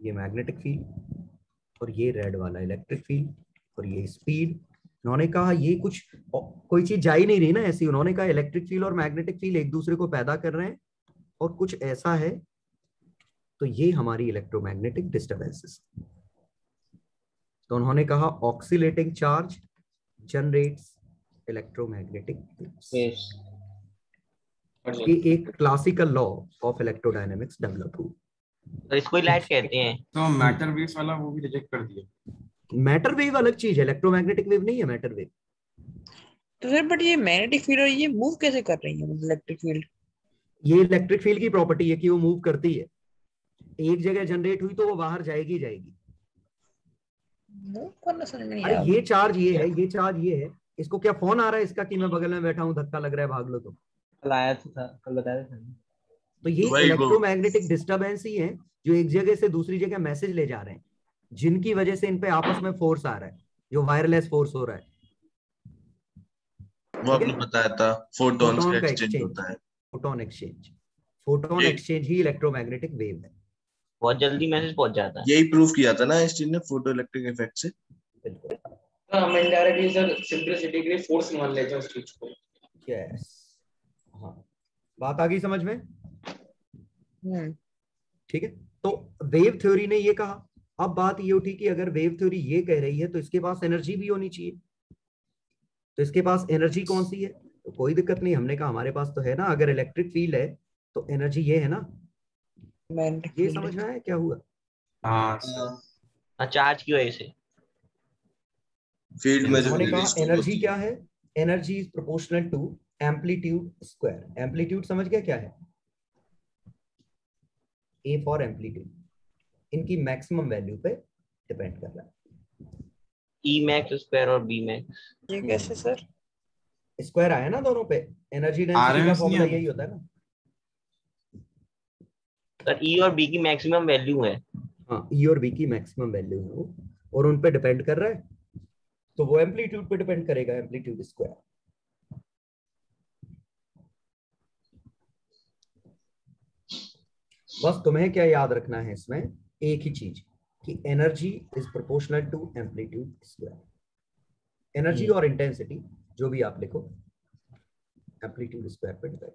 ये मैग्नेटिक फ़ील्ड और ये रेड वाला इलेक्ट्रिक फ़ील्ड और ये स्पीड उन्होंने कहा ये कुछ कोई चीज़ जा ही नहीं रही ना ऐसी। उन्होंने कहा इलेक्ट्रिक फ़ील्ड और मैग्नेटिक फ़ील्ड एक दूसरे को पैदा कर रहे हैं और कुछ ऐसा है। तो ये हमारी इलेक्ट्रोमैग्नेटिक डिस्टर्बेंसेस। तो उन्होंने कहा ऑक्सीलेटिंग चार्ज जनरेट्स इलेक्ट्रोमैग्नेटिक ये एक classical law of electrodynamics develop हुआ। तो इसको लाइट कहते हैं। तो मैटर वेव्स वाला वो भी रिजेक्ट कर दिया। मैटर वेव अलग चीज़ है इलेक्ट्रोमैग्नेटिक वेव नहीं है मैटर वेव। तो सर बट ये मैग्नेटिक फ़ील्ड और ये मूव कैसे कर रही है मतलब इलेक्ट्रिक फ़ील्ड ये इलेक्ट्रिक फ़ील्ड की प्रॉपर्टी है कि वो मूव करती है। एक जगह जनरेट हुई तो वो बाहर जाएगी ही जाएगी। मूव करना समझ में नहीं अरे ये चार्ज ये है ये चार्ज ये है। इसको क्या फ़ोन आ रहा है इसका कि मैं बगल में बैठा हूँ धक्का लग रहा है भाग लो तुम। कल आया तो था कल बताया था तो ये इलेक्ट्रोमैग्नेटिक डिस्टरबेंस ही है जो एक जगह से दूसरी जगह मैसेज ले जा रहे हैं। जिनकी वजह से इन पे आपस में फोर्स आ रहा है जो वायरलेस फोर्स हो रहा है। वो आपने बताया था फोटॉन्स फोटॉन का एक्सचेंज होता है। फोटोन एक्सचेंज फोटोन एक्सचेंज ही इलेक्ट्रोमैग्नेटिक वेव है। बहुत जल्दी मैसेज पहुँच जाता है। यही प्रूव किया था ना इस चीज़ ने फ़ोटो इलेक्ट्रिक इफ़ेक्ट से। बिल्कुल हम इनडायरेक्टली सर सिंपलिसिटी के लिए फोर्स मान लेते हैं उस चीज़ को। यस हाँ। बात आ गई समझ में? ठीक है। तो वेव थ्योरी ने ये कहा अब बात ये उठी कि अगर वेव थ्योरी ये कह रही है तो इसके पास एनर्जी भी होनी चाहिए। तो इसके पास एनर्जी कौन सी है? तो कोई दिक्कत नहीं हमने कहा हमारे पास तो है ना अगर इलेक्ट्रिक फ़ील्ड है तो एनर्जी ये है ना। ये समझ में आया क्या हुआ? हाँ। चार्ज की वजह से। फ़ील्ड में जो एनर्जी क्या है? Energy is proportional to amplitude square amplitude समझ गया क्या है? ए फॉर एम्पलीट्यूड इनकी मैक्सिमम वैल्यू पे डिपेंड कर रहा है। ई मैक्स स्क्वायर और बी मैक्स ये कैसे सर स्क्वायर आया ना दोनों पे। एनर्जी डेंसिटी का फॉर्मूला यही होता है ना। सर ई और बी की मैक्सिमम वैल्यू है। हाँ ई और बी की मैक्सिमम वैल्यू है वो। और उन पे डिपेंड कर रहा है। तो वो एम्पलीट्यूड पे डिपेंड करेगा एम्पलीट्यूड स्क्वायर बस तुम्हें क्या याद रखना है इसमें? एक ही चीज़ कि energy is proportional to amplitude square energy और इंटेंसिटी जो भी आप लिखो एम्पलीट्यूड स्क्वायर पे डिपेंड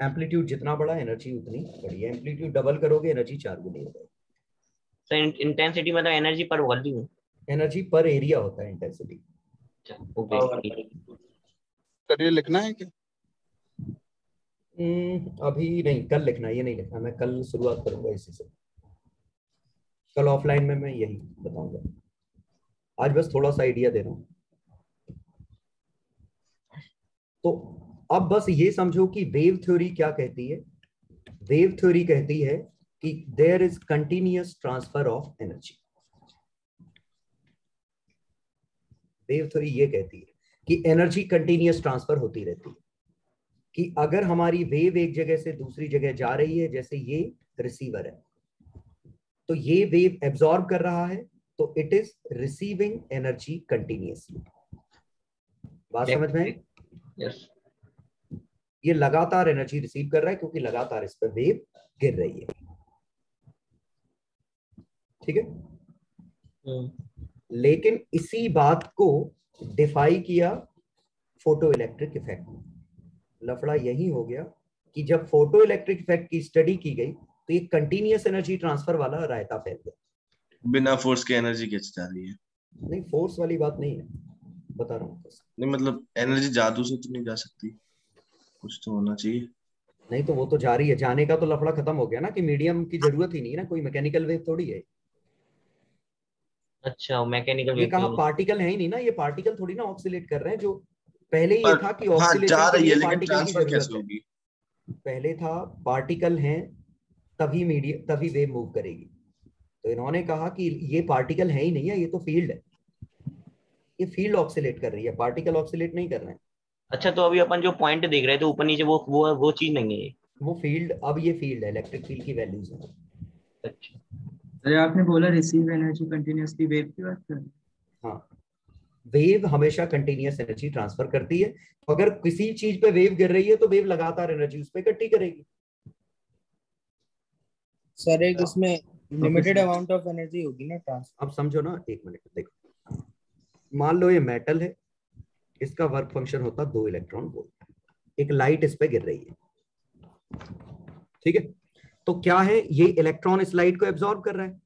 एम्पलीट्यूड जितना बड़ा एनर्जी उतनी बड़ी एम्पलीट्यूड डबल करोगे एनर्जी चार गुनी हो जाएगी। सर इंटेंसिटी मतलब एनर्जी पर वॉल्यूम एनर्जी पर एरिया होता है इंटेंसिटी ओके करिए लिखना है क्या? अभी नहीं कल लिखना ये नहीं लिखना। मैं कल शुरुआत करूँगा इसी से। कल ऑफलाइन में मैं यही बताऊँगा। आज बस थोड़ा सा आइडिया दे रहा हूँ। तो अब बस ये समझो कि वेव थ्योरी क्या कहती है? वेव थ्योरी कहती है कि there is continuous transfer of energy wave theory ये कहती है कि एनर्जी कंटिन्यूअस ट्रांसफ़र होती रहती है। कि अगर हमारी वेव एक जगह से दूसरी जगह जा रही है, जैसे ये रिसीवर है। तो ये वेव एब्जॉर्ब कर रहा है तो it is receiving energy continuously बात समझ में? यस ये लगातार एनर्जी रिसीव कर रहा है क्योंकि लगातार इस पर वेव गिर रही है। ठीक है? लेकिन इसी बात को डिफाई किया फ़ोटो इलेक्ट्रिक इफ़ेक्ट में लफड़ा यही हो गया कि जब फ़ोटो इलेक्ट्रिक इफ़ेक्ट की स्टडी की गई तो ये कंटिन्यूअस एनर्जी ट्रांसफ़र वाला रायता फैल गया। बिना फोर्स के एनर्जी खींच जा रही है। नहीं फोर्स वाली बात नहीं है। बता रहा हूँ नहीं मतलब एनर्जी जादू से तो नहीं जा सकती। कुछ तो होना चाहिए। नहीं तो वो तो जा रही है। जाने का तो लफड़ा खत्म हो गया ना कि मीडियम की ज़रूरत ही नहीं ना कोई मैकेनिकल वेव थोड़ी है। अच्छा मैकेनिकल ये कहा पार्टिकल है ही नहीं ना ये पार्टिकल थोड़ी ना ऑक्सीलेट कर रहे हैं जो पहले ये था कि हाँ जा रही है लेकिन ट्रांसफ़र कैसे है। होगी? पहले था पार्टिकल हैं तभी मीडियम तभी वेव मूव करेगी। तो इन्होंने कहा कि ये पार्टिकल है ही नहीं है ये तो फ़ील्ड है। ये फ़ील्ड ऑक्सीलेट कर रही है पार्टिकल ऑक्सीलेट नहीं कर रहे हैं। अच्छा तो अभी अपन जो पॉइंट देख रहे थे ऊपर नीचे वो वो वो चीज़ नहीं है वो फ़ील्ड अब ये फ़ील्ड है इलेक्ट्रिक फ़ील्ड की वैल्यूज़ है। अच्छा। अरे आपने बोला रिसीव एनर्जी कंटिन्यूअसली वेव की बात कर हाँ। वेव हमेशा कंटिन्यूअस एनर्जी ट्रांसफ़र करती है। अगर किसी चीज़ पे वेव गिर रही है तो वेव लगातार एनर्जी उस पर इकट्ठी करेगी। सर एक इसमें लिमिटेड अमाउंट ऑफ़ एनर्जी होगी ना ट्रांसफ़र अब समझो ना एक मिनट देखो। मान लो ये मेटल है इसका वर्क फ़ंक्शन होता दो इलेक्ट्रॉन वोल्ट एक लाइट इस पे गिर रही है। ठीक है? तो क्या है ये इलेक्ट्रॉन इस लाइट को एब्जॉर्ब कर रहा है।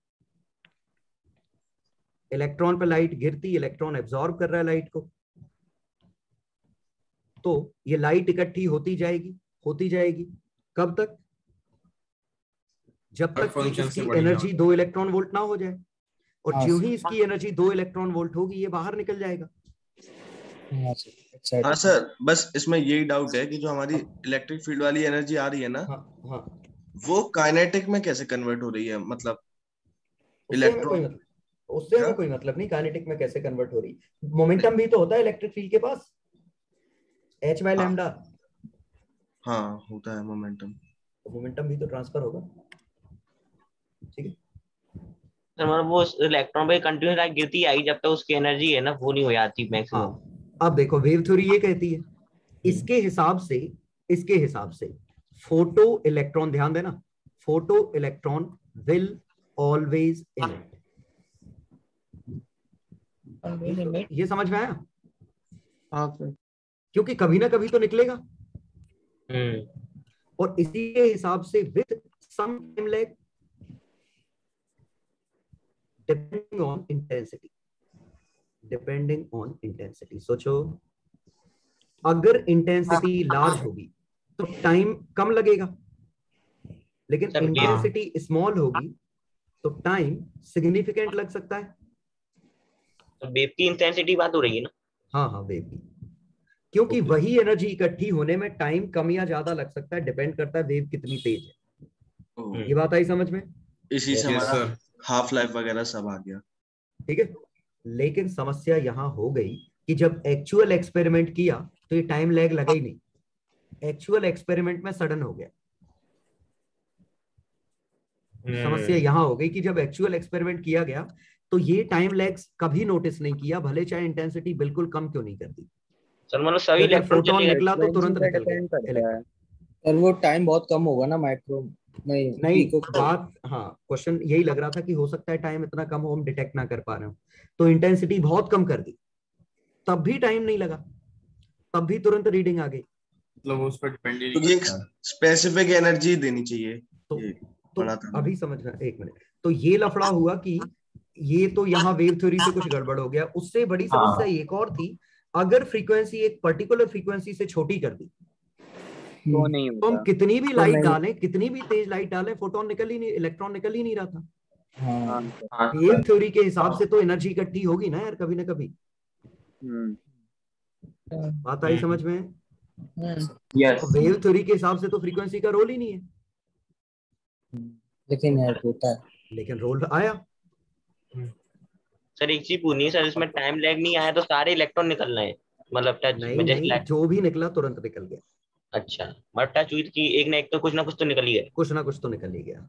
इलेक्ट्रॉन पे लाइट गिरती इलेक्ट्रॉन एब्जॉर्ब कर रहा है लाइट को। तो ये लाइट इकट्ठी होती जाएगी होती जाएगी। कब तक? जब तक इसकी एनर्जी दो इलेक्ट्रॉन वोल्ट ना हो जाए और हाँ, जो ही इसकी एनर्जी दो इलेक्ट्रॉन वोल्ट होगी ये बाहर निकल जाएगा। हाँ सर हाँ बस इसमें यही डाउट है कि जो हमारी इलेक्ट्रिक फ़ील्ड वाली एनर्जी आ रही है ना हाँ हाँ। वो काइनेटिक में कैसे कन्वर्ट हो रही है? मतलब उससे इलेक्ट्रॉन मतलब उससे हमें कोई मतलब नहीं काइनेटिक में कैसे कन्वर्ट हो रही। मोमेंटम भी तो होता है इलेक्ट्रिक फ़ील्ड के पास। एच बाय हाँ। लैम्डा हाँ होता है मोमेंटम मोमेंटम भी तो ट्रांसफ़र होगा। है मतलब वो इलेक्ट्रॉन पे कंटिन्यूस लाइक गिरती आई जब तक उसकी एनर्जी है ना वो नहीं हो जाती मैक्सिमम हाँ अब देखो वेव थ्योरी ये कहती है इसके हिसाब से इसके हिसाब से फ़ोटो इलेक्ट्रॉन ध्यान देना photo electron will always emit ये समझ में आया? हाँ क्योंकि कभी ना कभी तो निकलेगा। हम्म। और इसी के हिसाब से with some time lag depending on intensity depending on intensity सोचो अगर इंटेंसिटी लार्ज होगी तो टाइम कम लगेगा। लेकिन हाँ। इंटेंसिटी स्मॉल होगी तो टाइम सिग्निफिकेंट लग सकता है। तो वेव की इंटेंसिटी बात हो रही है ना? हाँ हाँ वेव की। क्योंकि वही एनर्जी इकट्ठी होने में टाइम कम या ज़्यादा लग सकता है डिपेंड करता है वेव कितनी तेज है। ओह, ये बात आई समझ में? इसी से सर हाफ़ लाइफ वगैरह सब आ गया। ठीक है? लेकिन समस्या यहाँ हो गई कि जब एक्चुअल एक्सपेरिमेंट किया तो ये टाइम लैग लगा ही नहीं। एक्चुअल एक्सपेरिमेंट में सडन हो गया। समस्या यहाँ हो गई कि जब एक्चुअल एक्सपेरिमेंट किया गया तो ये टाइम लैग्स कभी नोटिस नहीं किया भले चाहे इंटेंसिटी बिल्कुल कम क्यों नहीं करती सर मतलब सभी इलेक्ट्रॉन निकला तो तुरंत निकल गया। और वो टाइम बहुत कम होगा ना माइक्रो नहीं नहीं बात हाँ क्वेश्चन यही लग रहा था कि हो सकता है टाइम इतना कम हो हम डिटेक्ट ना कर पा रहे हो। तो इंटेंसिटी बहुत कम कर दी। तब भी टाइम नहीं लगा। तब भी तुरंत रीडिंग आ गई। मतलब उस पर डिपेंड ही तो करता। स्पेसिफिक एनर्जी देनी चाहिए। तो तो अभी समझ में एक मिनट तो ये लफड़ा हुआ कि ये तो यहाँ वेव थ्योरी से कुछ गड़बड़ हो गया। उससे बड़ी समस्या एक और थी अगर फ्रीक्वेंसी एक पर्टिकुलर फ्रीक्वेंसी से छोटी कर दी वो नहीं तो हम कितनी भी तो लाइट डालें कितनी भी तेज लाइट डालें फोटोन निकल ही नहीं इलेक्ट्रॉन निकल ही नहीं रहा था। हाँ। हाँ वेव थ्योरी के हिसाब से तो एनर्जी इकट्ठी होगी ना यार कभी ना कभी। हम्म। बात आई समझ में? यस वेव थ्योरी के हिसाब से तो फ्रीक्वेंसी का रोल ही नहीं है। लेकिन यार होता है। लेकिन रोल आया। सर एक चीज़ पूछनी है सर इसमें टाइम लैग नहीं आया तो सारे इलेक्ट्रॉन निकल रहे हैं। मतलब टच में जो भी निकला तुरंत निकल गया। अच्छा मतलब टच हुई कि एक ना एक तो कुछ ना कुछ तो निकल ही गया। कुछ ना कुछ तो निकल ही गया।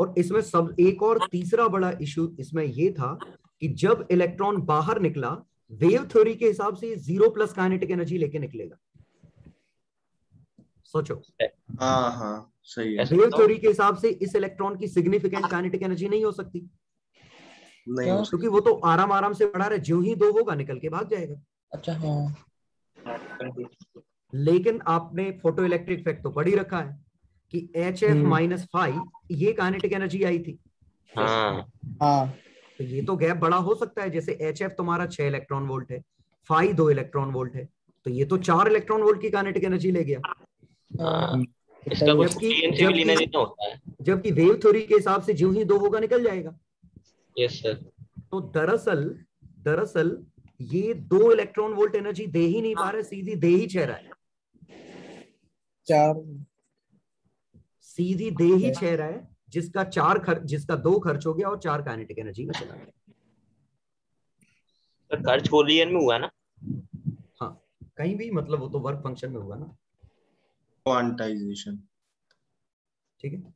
और इसमें सब एक और तीसरा बड़ा इशू इसमें ये था कि जब इलेक्ट्रॉन बाहर निकला वेव थ्योरी के हिसाब से ज़ीरो प्लस काइनेटिक एनर्जी लेके निकलेगा। सोचो। हाँ हाँ सही है। वेव थ्योरी के हिसाब से इस इलेक्ट्रॉन की सिग्निफिकेंट काइनेटिक एनर्जी नहीं हो सकती। नहीं क्योंकि वो तो आराम आराम से बढ़ा रहा है जो ही दो होगा निकल के भाग जाएगा। अच्छा हाँ लेकिन आपने फ़ोटो इलेक्ट्रिक इफ़ेक्ट तो पढ़ ही रखा है कि एच एफ़ हम्म। माइनस फाइव ये काइनेटिक एनर्जी आई थी। हाँ। हाँ। तो ये तो गैप बड़ा हो सकता है जैसे एच एफ़ तुम्हारा छह इलेक्ट्रॉन वोल्ट है फाइव दो इलेक्ट्रॉन वोल्ट है तो ये तो चार इलेक्ट्रॉन वोल्ट की काइनेटिक एनर्जी ले गया। हाँ। जबकि- जबकि- लेना देना होता है। जबकि वेव थ्योरी के हिसाब से जो ही दो होगा निकल जाएगा। यस सर तो दरअसल दरअसल ये दो इलेक्ट्रॉन वोल्ट एनर्जी दे ही नहीं पा रहे सीधी दे ही छह रहा है। चार। सीधी दे ही छह रहा है जिसका चार खर्च जिसका दो खर्च हो गया और चार काइनेटिक एनर्जी में चला गया। सर खर्च कोलियन में हुआ ना? हाँ कहीं भी मतलब वो तो वर्क फ़ंक्शन में हुआ ना। क्वांटाइजेशन ठीक है।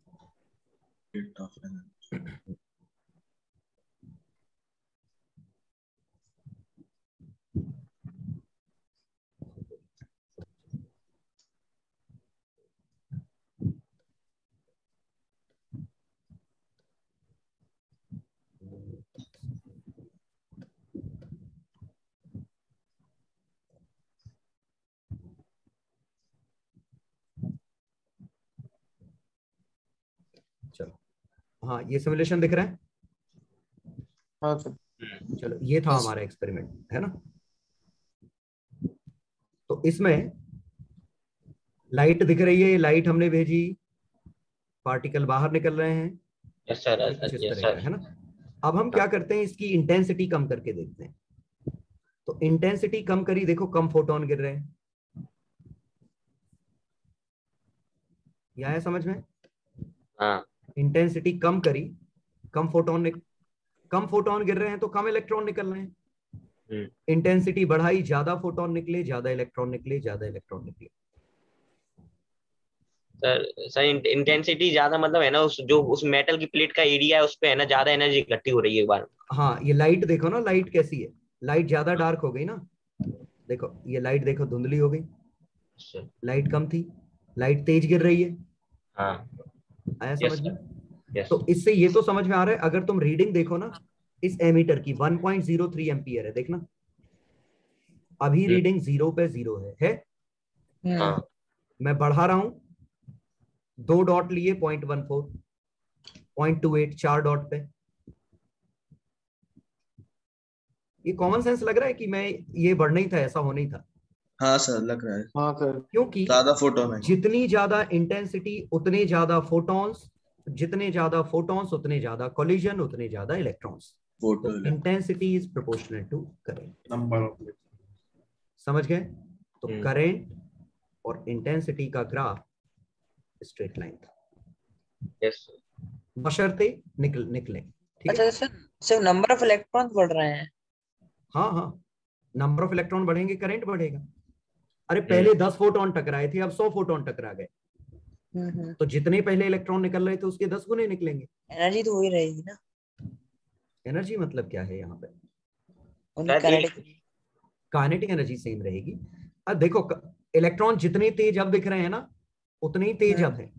चलो। हाँ ये सिमुलेशन दिख रहा है? हाँ सर। चलो ये था हमारा एक्सपेरिमेंट है ना? तो इसमें लाइट दिख रही है लाइट हमने भेजी। पार्टिकल बाहर निकल रहे हैं। यस सर यस सर है ना? अब हम क्या करते हैं इसकी इंटेंसिटी कम करके देखते हैं। तो इंटेंसिटी कम करी देखो कम फोटोन गिर रहे हैं। यह है समझ में? हाँ। इंटेंसिटी कम करी कम फोटोन कम फोटोन गिर रहे हैं तो कम इलेक्ट्रॉन निकल रहे हैं। हम्म। इंटेंसिटी बढ़ाई ज़्यादा फोटोन निकले ज़्यादा इलेक्ट्रॉन निकले ज़्यादा इलेक्ट्रॉन निकले। सर सर इंटेंसिटी ज़्यादा मतलब है ना उस जो उस मेटल की प्लेट का एरिया है उस पे है ना ज़्यादा एनर्जी इकट्ठी हो रही है एक बार। हाँ ये लाइट देखो ना लाइट कैसी है? लाइट ज़्यादा डार्क हो गई ना। देखो ये लाइट देखो धुंधली हो गई। अच्छा, लाइट कम थी लाइट तेज गिर रही है। हाँ। आया Yes, समझ में? यस तो इससे ये तो समझ में आ रहा है अगर तुम रीडिंग देखो ना इस एमीटर की 1.03 एम्पियर है देखना। अभी। रीडिंग ज़ीरो पे ज़ीरो है है? हाँ। मैं बढ़ा रहा हूँ दो डॉट लिए point one four point two eight चार डॉट पे। ये कॉमन सेंस लग रहा है कि मैं ये बढ़ना ही था ऐसा होना ही था? हाँ सर लग रहा है। हाँ सर क्योंकि ज़्यादा फोटोन है जितनी ज़्यादा इंटेंसिटी उतने ज़्यादा फोटॉन्स जितने ज़्यादा फोटॉन्स उतने ज़्यादा कोलिजन उतने ज़्यादा electrons intensity is proportional to current number of समझ गए? तो हम्म। करंट और इंटेंसिटी का ग्राफ स्ट्रेट लाइन था। यस बशर्ते निकल निकले। अच्छा सर सिर्फ़ नंबर ऑफ़ इलेक्ट्रॉन्स बढ़ रहे हैं। हाँ हाँ। नंबर ऑफ़ इलेक्ट्रॉन बढ़ेंगे करंट बढ़ेगा। अरे पहले दस फोटोन टकराए थे अब सौ फोटोन टकरा गए। हम्म तो जितने पहले इलेक्ट्रॉन निकल रहे थे उसके दस गुने निकलेंगे। एनर्जी तो वही रहेगी ना। एनर्जी मतलब क्या है यहाँ पे? काइनेटिक एनर्जी सेम रहेगी। अब देखो इलेक्ट्रॉन जितने तेज अब दिख रहे हैं ना उतने ही तेज अब है।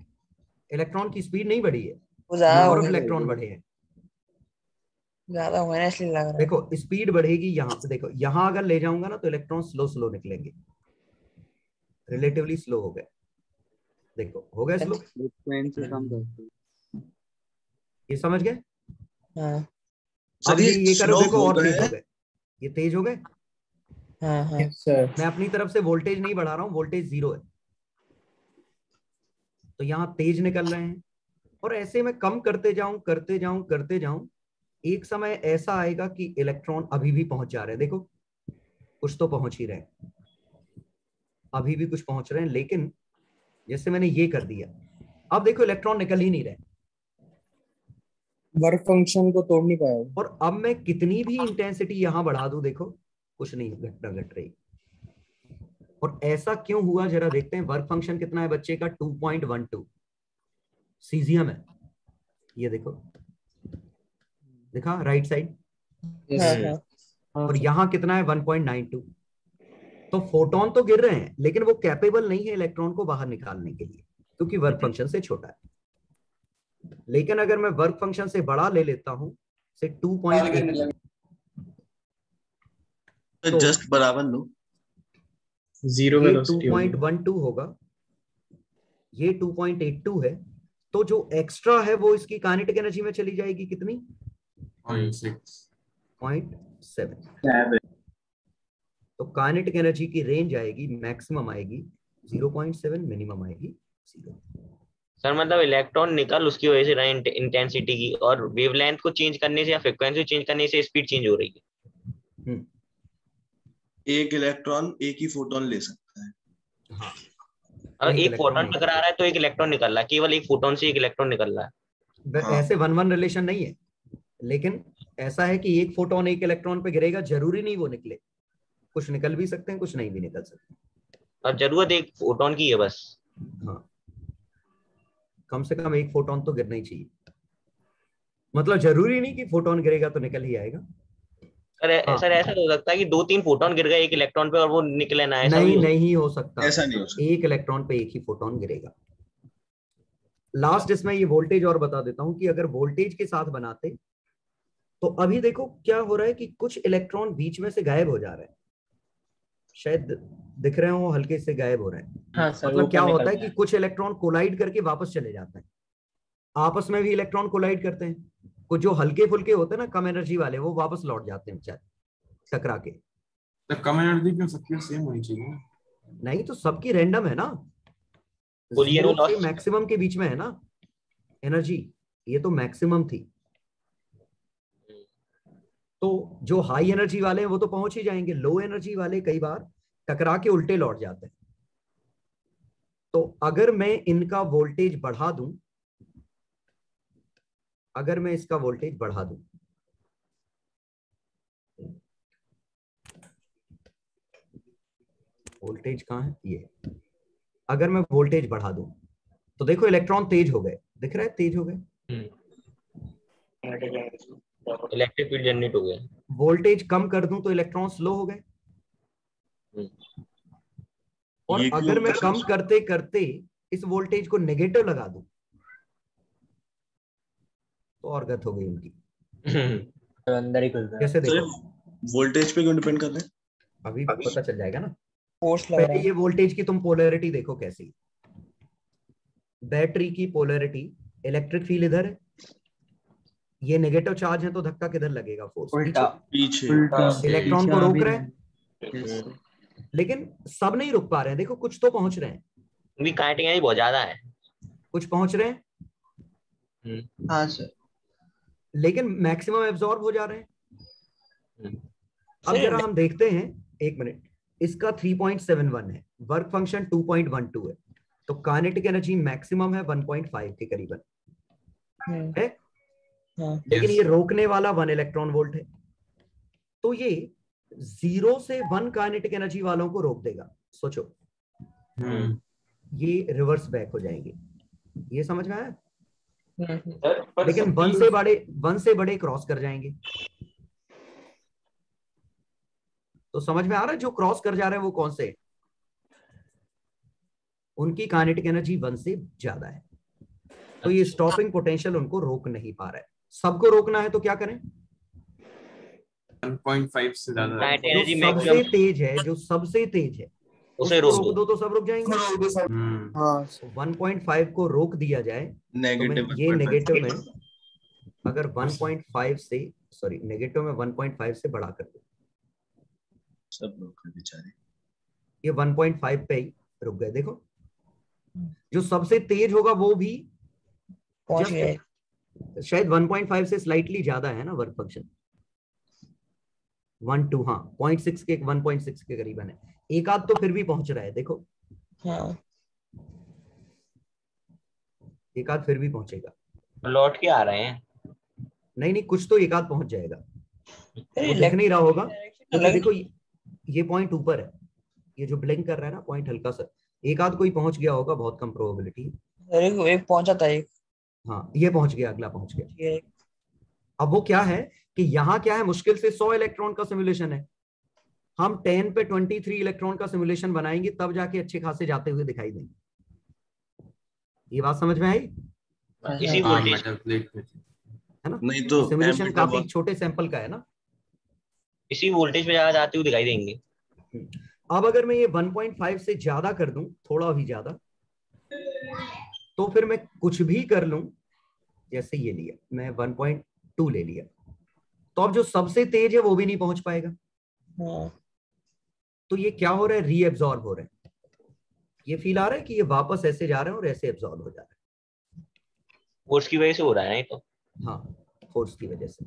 इलेक्ट्रॉन की स्पीड नहीं बढ़ी है। ऑफ़ इलेक्ट्रॉन बढ़े हैं। ज़्यादा हुआ ना इसलिए लग रहा है। देखो स्पीड बढ़ेगी यहाँ पे देखो यहाँ अगर ले जाऊँगा ना तो इलेक्ट्रॉन स्लो स्लो निकलेंगे। रिलेटिवली स्लो हो गए देखो हो गए स्लो फ्रीक्वेंसी कम करती ये समझ गए? हाँ। अब ये करो देखो और तेज हो गए। ये तेज हो गए? हाँ हाँ। मैं अपनी तरफ़ से वोल्टेज नहीं बढ़ा रहा हूँ वोल्टेज ज़ीरो है। तो यहाँ तेज निकल रहे हैं। और ऐसे में कम करते जाऊँ करते जाऊँ करते जाऊँ एक समय ऐसा आएगा कि इलेक्ट्रॉन अभी भी पहुँच जा रहे हैं। देखो कुछ तो पहुँच ही रहे हैं। अभी भी कुछ पहुँच रहे हैं लेकिन जैसे मैंने ये कर दिया। अब देखो इलेक्ट्रॉन निकल ही नहीं रहे। वर्क फ़ंक्शन को तोड़ नहीं पाया। और अब मैं कितनी भी इंटेंसिटी यहाँ बढ़ा दू देखो कुछ नहीं घटना घट रही। और ऐसा क्यों हुआ जरा देखते हैं वर्क फ़ंक्शन कितना है बच्चे का? 2.12 सीजियम है। ये देखो। देखा राइट साइड और यहाँ कितना है? 1.92 तो फोटोन तो गिर रहे हैं लेकिन वो कैपेबल नहीं है इलेक्ट्रॉन को बाहर निकालने के लिए क्योंकि वर्क फ़ंक्शन से छोटा है। लेकिन अगर मैं वर्क फ़ंक्शन से बड़ा ले लेता हूँ से 2.8 तो- जस्ट बराबर लो। ज़ीरो ये वेलोसिटी होगी। 2.12 होगा। ये 2.82 है। तो जो एक्स्ट्रा है वो इसकी काइनेटिक एनर्जी में चली जाएगी कितनी? पॉइंट सिक्स पॉइंट सेवन तो काइनेटिक एनर्जी की रेंज आएगी मैक्सिमम आएगी 0.7 मिनिमम आएगी ज़ीरो सर मतलब इलेक्ट्रॉन निकल उसकी वजह से रहे इंटेंसिटी की और वेवलेंथ को चेंज करने से या फ्रिक्वेंसी चेंज करने से स्पीड चेंज हो रही है। एक इलेक्ट्रॉन एक ही फोटोन ले सकता है। हाँ। अगर एक एक फोटोन टकरा रहा है तो एक इलेक्ट्रॉन निकल रहा है केवल एक फोटोन से एक इलेक्ट्रॉन निकल रहा है। हाँ। ऐसे वन वन रिलेशन नहीं है लेकिन ऐसा है कि एक फोटोन एक इलेक्ट्रॉन पे गिरेगा ज़रूरी नहीं वो निकले। कुछ निकल भी सकते हैं कुछ नहीं भी निकल सकते और ज़रूरत एक फोटोन की है बस। हाँ। कम से कम एक फोटोन तो गिरना ही चाहिए। मतलब ज़रूरी नहीं कि फोटोन गिरेगा तो निकल ही आएगा। सर हाँ। सर ऐसा तो हो सकता है कि दो तीन फोटोन गिर गए एक इलेक्ट्रॉन पे और वो निकले ना ऐसा नहीं हो- नहीं हो सकता। ऐसा नहीं हो सकता। एक इलेक्ट्रॉन पे एक ही फोटोन गिरेगा। लास्ट इसमें ये वोल्टेज और बता देता हूँ कि अगर वोल्टेज के साथ बनाते तो अभी देखो क्या हो रहा है कि कुछ इलेक्ट्रॉन बीच में से गायब हो जा रहे हैं। शायद दिख रहे हो हल्के से गायब हो रहे हैं। हाँ सर मतलब क्या होता है कि कुछ इलेक्ट्रॉन कोलाइड करके वापस चले जाते हैं। आपस में भी इलेक्ट्रॉन कोलाइड करते हैं। कुछ जो हल्के फुल्के होते हैं ना कम एनर्जी वाले वो वापस लौट जाते हैं बेचारे टकरा के। तो कम एनर्जी क्यों? सबकी सेम होनी चाहिए नहीं तो सबकी रैंडम है ना। मैक्सिमम के बीच में है ना। एनर्जी ये तो मैक्सिमम थी। तो जो हाई एनर्जी वाले हैं, वो तो पहुँच ही जाएँगे। लो एनर्जी वाले कई बार टकरा के उल्टे लौट जाते हैं। तो अगर मैं इनका वोल्टेज बढ़ा दूँ, अगर मैं इसका वोल्टेज बढ़ा दूँ वोल्टेज कहाँ है? ये। अगर मैं वोल्टेज बढ़ा दूँ तो देखो इलेक्ट्रॉन तेज हो गए। दिख रहा है? तेज हो गए। इलेक्ट्रिक फ़ील्ड जनरेट हो गया। वोल्टेज कम कर दूँ तो इलेक्ट्रॉन स्लो हो गए। और क्यों अगर मैं कम करते करते इस वोल्टेज को नेगेटिव लगा दूँ तो और गत हो गई उनकी। अंदर ही खुलता है कैसे देखो? वोल्टेज पे क्यों डिपेंड कर रहे हैं? अभी पता चल जाएगा ना। फोर्स लग रहा पहले है ये वोल्टेज की तुम पोलैरिटी देखो कैसी। बैटरी की पोलैरिटी इलेक्ट्रिक फ़ील्ड इधर है। ये नेगेटिव चार्ज है तो धक्का किधर लगेगा फोर्स पीछे। इलेक्ट्रॉन को रोक रहे हैं? हम्म। लेकिन सब नहीं रुक पा रहे हैं। देखो कुछ तो पहुँच रहे हैं। भी काइनेटिक बहुत ज़्यादा है। कुछ पहुँच रहे हैं? हाँ सर लेकिन मैक्सिमम एब्जॉर्ब हो जा रहे हैं। हम्म। अब जरा हम देखते हैं। एक मिनट इसका 3.71 है। वर्क फ़ंक्शन 2.12 है। तो काइनेटिक एनर्जी मैक्सिमम है 1.5 के करीबन। है हाँ। लेकिन ये रोकने वाला वन इलेक्ट्रॉन वोल्ट है। तो ये ज़ीरो से वन काइनेटिक एनर्जी वालों को रोक देगा। सोचो। हम्म। ये रिवर्स बैक हो जाएँगे। ये समझ में आया? लेकिन वन से बड़े वन से बड़े क्रॉस कर जाएँगे। तो समझ में आ रहा है जो क्रॉस कर जा रहे हैं वो कौन से? उनकी काइनेटिक एनर्जी वन से ज़्यादा है। तो ये स्टॉपिंग पोटेंशियल उनको रोक नहीं पा रहा है। सबको रोकना है तो क्या करें? 1.5 से ज़्यादा सबसे तेज है जो सबसे तेज है उसे रोक। दो दो तो सब रुक जाएँगे। हम्म, हाँ। तो 1.5 को रोक दिया जाए तो नेगेटिव ये नेगेटिव में अगर 1.5 से सॉरी नेगेटिव में 1.5 से बढ़ा कर दो। सब लोग बेचारे। ये 1.5 पे ही रुक गए। देखो जो सबसे तेज होगा वो भी पहुँच गए शायद 1.5 से स्लाइटली ज़्यादा है ना वर्क फ़ंक्शन वन टू हाँ पॉइंट सिक्स के 1.6 के करीबन है। एक आध तो फिर भी पहुँच रहा है देखो। हाँ। एक आध फिर भी पहुंचेगा। लौट के आ रहे हैं? नहीं नहीं कुछ तो एक आध पहुँच जाएगा। वो दिख नहीं रहा होगा क्योंकि देखो ये- ये पॉइंट ऊपर है। ये जो ब्लिंक कर रहा है ना पॉइंट हल्का सा। एक आध कोई पहुँच गया होगा बहुत कम प्रोबेबिलिटी अरे एक पहुँचा था एक। हाँ ये पहुँच गया अगला पहुँच गया। अब वो क्या है कि यहाँ क्या है मुश्किल से 100 इलेक्ट्रॉन का सिमुलेशन है। हम 10 पे 23 इलेक्ट्रॉन का सिमुलेशन बनाएँगे तब जाके अच्छे खासे जाते हुए दिखाई देंगे। ये बात समझ में आई? इसी हाँ, वोल्टेज मेटल प्लेट पे है ना? नहीं तो सिमुलेशन काफ़ी छोटे सैंपल का है ना? इसी वोल्टेज पे ज़्यादा जाते हुए दिखाई देंगे। अब अगर मैं ये 1.5 से ज़्यादा कर दूँ थोड़ा भी ज़्यादा तो फिर मैं कुछ भी कर लू जैसे ये लिया मैं 1.2 ले लिया। तो अब जो सबसे तेज है वो भी नहीं पहुँच पाएगा। हाँ। तो ये क्या हो रहा है? रीएब्जॉर्ब हो रहा है। ये फील आ रहा है कि ये वापस ऐसे जा रहे हैं और ऐसे एब्जॉर्ब हो जा रहे हैं। फोर्स की वजह से हो रहा है तो? हाँ फोर्स की वजह से।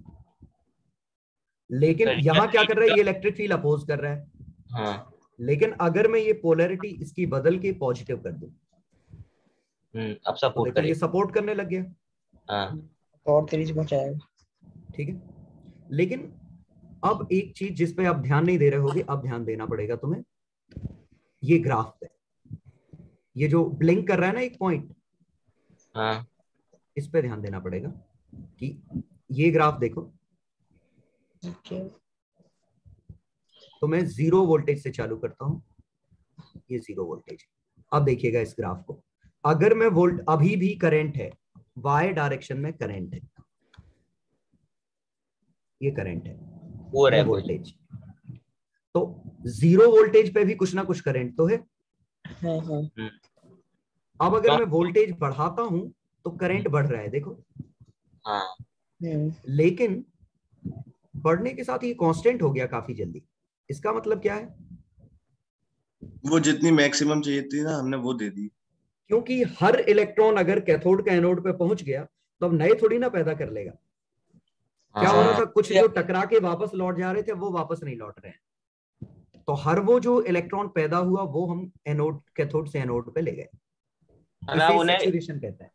लेकिन यहाँ क्या कर रहा है? ये इलेक्ट्रिक फ़ील्ड अपोज कर रहा है। हाँ। लेकिन अगर मैं ये पोलैरिटी इसकी बदल के पॉजिटिव कर दूँ अब तो सपोर्ट देखो करे ये सपोर्ट करने लग गया। हाँ। और तेज़ी पहुंचाएगा ठीक है। लेकिन अब एक चीज़ जिस पे आप ध्यान नहीं दे रहे होगे अब ध्यान देना पड़ेगा तुम्हें। ये ग्राफ पे। ये जो ब्लिंक कर रहा है ना एक पॉइंट हाँ। इस पे ध्यान देना पड़ेगा कि ये ग्राफ देखो। ओके। तो मैं ज़ीरो वोल्टेज से चालू करता हूँ। ये ज़ीरो वोल्टेज अब देखिएगा इस ग्राफ को। अगर मैं वोल्ट अभी भी करंट है वाई डायरेक्शन में करंट है। ये करंट है। वो है वोल्टेज तो ज़ीरो वोल्टेज पे भी कुछ ना कुछ करंट तो है। हाँ हाँ। अब अगर मैं वोल्टेज बढ़ाता हूँ तो करंट बढ़ रहा है देखो। हाँ। हम्म। लेकिन बढ़ने के साथ ये कांस्टेंट हो गया काफ़ी जल्दी। इसका मतलब क्या है? वो जितनी मैक्सिमम चाहिए थी ना हमने वो दे दी। क्योंकि हर इलेक्ट्रॉन अगर कैथोड का एनोड पे पहुँच गया तो अब नए थोड़ी ना पैदा कर लेगा। क्या हो। रहा था? कुछ जो टकरा के वापस लौट जा रहे थे वो वापस नहीं लौट रहे हैं। तो हर वो जो इलेक्ट्रॉन पैदा हुआ वो हम एनोड कैथोड से एनोड पे ले गए। मतलब कहते हैं।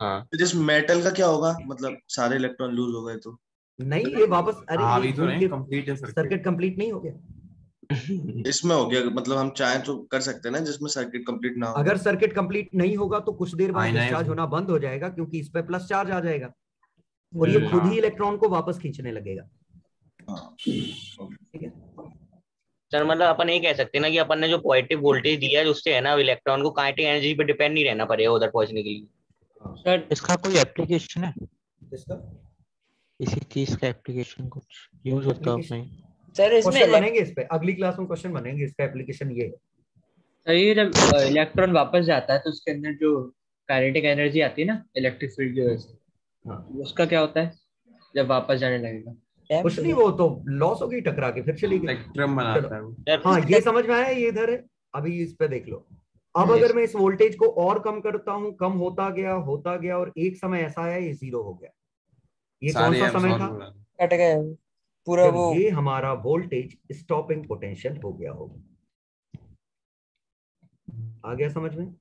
हाँ। फिर मेटल का क्या होगा? मतलब सारे इलेक्ट्रॉन लूज हो गए तो। नहीं ये वापस अरे हाँ, ये अभी तो कंप्लीट सर्किट सर्किट कंप्लीट नहीं हो गया। इसमें हो गया मतलब हम चाहें तो कर सकते हैं ना जिसमें सर्किट कंप्लीट ना हो। अगर सर्किट कंप्लीट नहीं होगा तो कुछ देर बाद डिस्चार्ज होना बंद हो जाएगा क्योंकि इस पे प्लस चार्ज आ जाएगा। और ये खुद हाँ। ही इलेक्ट्रॉन को वापस खींचने लगेगा। हाँ। ठीक है? सर मतलब अपन ये कह सकते हैं ना कि अपन ने जो पॉजिटिव वोल्टेज दिया है उससे है ना इलेक्ट्रॉन को काइनेटिक एनर्जी पे डिपेंड नहीं रहना पड़ेगा उधर पहुँचने के लिए। सर इसका कोई एप्लीकेशन है? इसका इसी चीज़ का एप्लीकेशन कुछ यूज़ होता है Application? सर इसमें बनेंगे इस पे। अगली क्लास में क्वेश्चन बनेंगे। इसका एप्लीकेशन ये है। सर जब इलेक्ट्रॉन वापस जाता है तो उसके अंदर जो काइनेटिक एनर्जी आती है ना इलेक्ट्रिक फ़ील्ड की वजह से हाँ। उसका क्या होता है? जब वापस जाने लगेगा। कुछ नहीं वो तो लॉस हो गई टकरा के फिर चली गई। स्पेक्ट्रम बनाता है हाँ ये समझ में आया? ये इधर है? अभी इस पे देख लो। अब अगर मैं इस वोल्टेज को और कम करता हूँ कम होता गया होता गया और एक समय ऐसा आया ये ज़ीरो हो गया। ये कौन सा समय था। कट गए। पूरा वो ये हमारा वोल्टेज स्टॉपिंग पोटेंशियल हो गया होगा। आ गया समझ में?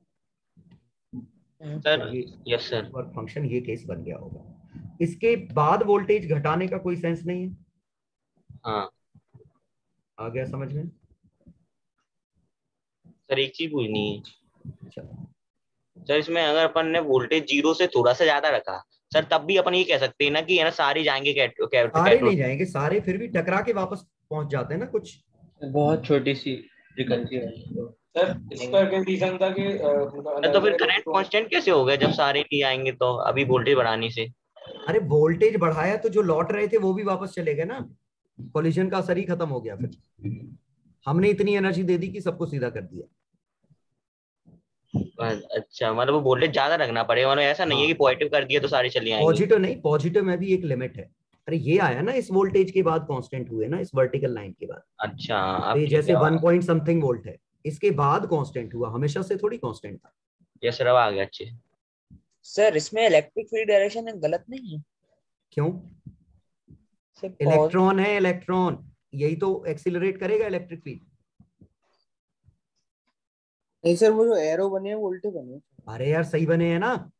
Sir yes sir work function ये केस बन गया होगा। इसके बाद वोल्टेज घटाने का कोई सेंस नहीं है। हाँ। आ गया समझ में? सर एक चीज़ पूछनी है। अच्छा। सर इसमें अगर अपन ने वोल्टेज ज़ीरो से थोड़ा सा ज़्यादा रखा सर तब भी अपन ये कह सकते हैं ना कि है ना सारे जाएँगे कैट, कैट, सारे कैथोड नहीं जाएँगे सारे फिर भी टकरा के वापस पहुँच जाते हैं ना कुछ। बहुत छोटी सी है। सर इसका रीजन था कि तो फिर करंट कांस्टेंट कैसे हो गया? जब सारे नहीं आएँगे तो अभी वोल्टेज बढ़ाने से। अरे वोल्टेज बढ़ाया तो जो लौट रहे थे वो भी वापस चले गए ना। कोलिजन का असर ही खत्म हो गया फिर। हमने इतनी एनर्जी दे दी कि सबको सीधा कर दिया। अच्छा मतलब वो वोल्टेज ज़्यादा रखना पड़ेगा। मतलब ऐसा नहीं है कि पॉजिटिव कर दिया तो सारे चले आएँगे। पॉजिटिव नहीं पॉजिटिव में भी एक लिमिट है। अरे ये आया ना इस वोल्टेज के बाद कांस्टेंट हुए ना इस वर्टिकल लाइन के बाद। अच्छा तो ये जैसे है, वन पॉइंट समथिंग वोल्ट है इसके बाद कांस्टेंट हुआ हमेशा से थोड़ी कांस्टेंट था। यस सर अब आ गया अच्छे। सर इसमें इलेक्ट्रिक फ़ील्ड डायरेक्शन गलत नहीं है? क्यों? इलेक्ट्रॉन है इलेक्ट्रॉन यही तो एक्सिलरेट करेगा इलेक्ट्रिक फ़ील्ड नहीं सर वो जो एरो बने हैं वो उल्टे बने हैं। अरे यार सही बने हैं ना।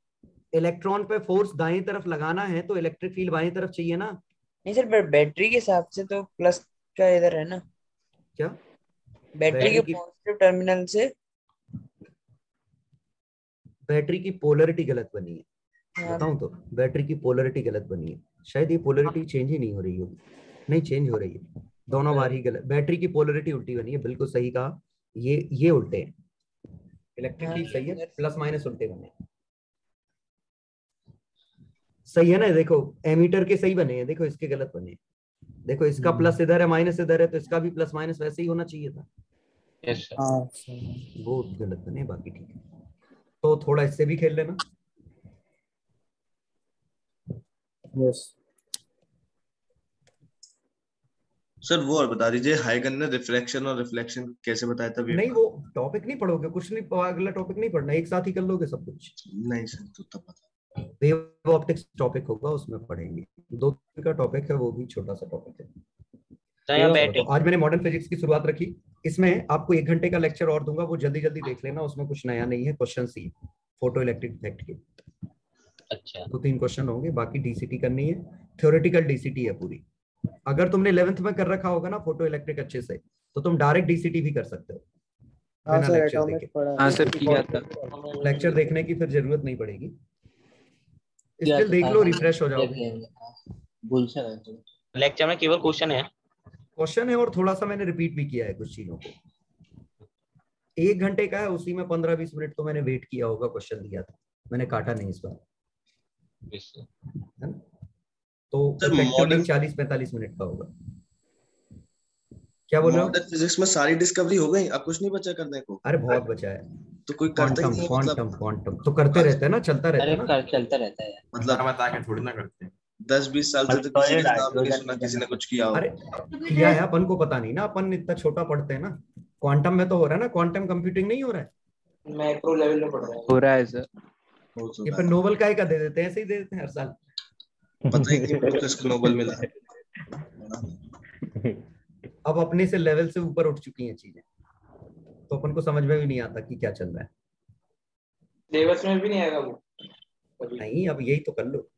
इलेक्ट्रॉन पे फोर्स दाएँ तरफ़ लगाना है तो इलेक्ट्रिक फ़ील्ड बाएँ तरफ़ चाहिए ना। नहीं सर बैटरी के हिसाब से तो प्लस का इधर है ना। क्या? बैटरी के पॉजिटिव टर्मिनल से। बैटरी की पोलरिटी गलत बनी है। हाँ, बताऊँ तो बैटरी की पोलरिटी गलत बनी है। शायद ये पोलरिटी चेंज ही नहीं हो रही होगी। नहीं चेंज हो रही है। दोनों बार ही गलत बैटरी की पोलरिटी उल्टी बनी है। बिल्कुल सही कहा। ये ये उल्टे हैं। इलेक्ट्रिक हाँ, फ़ील्ड सही है प्लस माइनस उल्टे बने। सही है ना देखो एमीटर के सही बने हैं देखो इसके गलत बने हैं। देखो इसका हम्म। प्लस इधर है माइनस इधर है तो इसका भी प्लस माइनस वैसे ही होना चाहिए था। यस सर हाँ वो गलत बने बाकी ठीक है। तो थोड़ा इससे भी खेल लेना। यस सर वो और बता दीजिए हाइगन ने रिफ्लेक्शन और रिफ्लेक्शन कैसे बताया था नहीं वो टॉपिक नहीं पढ़ोगे कुछ नहीं अगला टॉपिक नहीं पढ़ना एक साथ ही कर लोगे सब कुछ। नहीं सर तो तब पता। वेव ऑप्टिक्स टॉपिक होगा उसमें पढ़ेंगे। दो दिन का टॉपिक है वो भी छोटा सा टॉपिक है। तो आज मैंने मॉडर्न फिजिक्स की शुरुआत रखी। इसमें आपको एक घंटे का लेक्चर और दूँगा वो जल्दी जल्दी देख लेना उसमें कुछ नया नहीं है क्वेश्चन ही फ़ोटो इलेक्ट्रिक इफ़ेक्ट के। अच्छा। दो तीन क्वेश्चन होंगे बाकी डीसीटी करनी है। थ्योरेटिकल डीसीटी है पूरी। अगर तुमने इलेवेंथ में कर रखा होगा ना फ़ोटो इलेक्ट्रिक अच्छे से तो तुम डायरेक्ट डीसीटी भी कर सकते हो। हाँ लेक्चर हाँ। लेक्चर देखने की फिर ज़रूरत नहीं पड़ेगी। स्टिल देख लो रिफ्रेश हो जाओ। है लेक्चर में केवल क्वेश्चन है? क्वेश्चन है और थोड़ा सा मैंने रिपीट भी किया है कुछ चीज़ों को। एक घंटे का है उसी में पंद्रह बीस मिनट तो मैंने वेट किया होगा क्वेश्चन दिया था। मैंने काटा नहीं इस बार। है ना? तो चालीस पैंतालीस मिनट का होगा। क्या बोल रहे हो फिजिक्स में सारी डिस्कवरी हो गई अब कुछ नहीं बचा करने को। अरे बहुत बचा है। तो कोई करता ही क्वांटम क्वांटम मतलब क्वांटम तो करते रहते हैं ना चलता रहता है ना? चलता रहता है। मतलब बता के थोड़ी ना करते हैं। दस बीस साल से तो किसी नहीं सुना किसी ने कुछ किया अरे किया है अपन को पता नहीं ना अपन इतना छोटा पढ़ते हैं ना। क्वांटम में तो हो रहा है ना क्वांटम कंप्यूटिंग नहीं हो रहा है? मैक्रो लेवल में पढ़ रहा है। हो रहा है सर तो ये पर नोबल का ही का दे देते हैं ऐसे ही दे देते हैं हर साल। पता ही नहीं मुझे किसको नोबेल मिला। है अब अपने से लेवल से ऊपर उठ चुकी हैं चीज़ें। तो अपन को समझ में भी नहीं आता कि क्या चल रहा है। सिलेबस में भी नहीं आएगा वो। नहीं अब यही तो कर लो।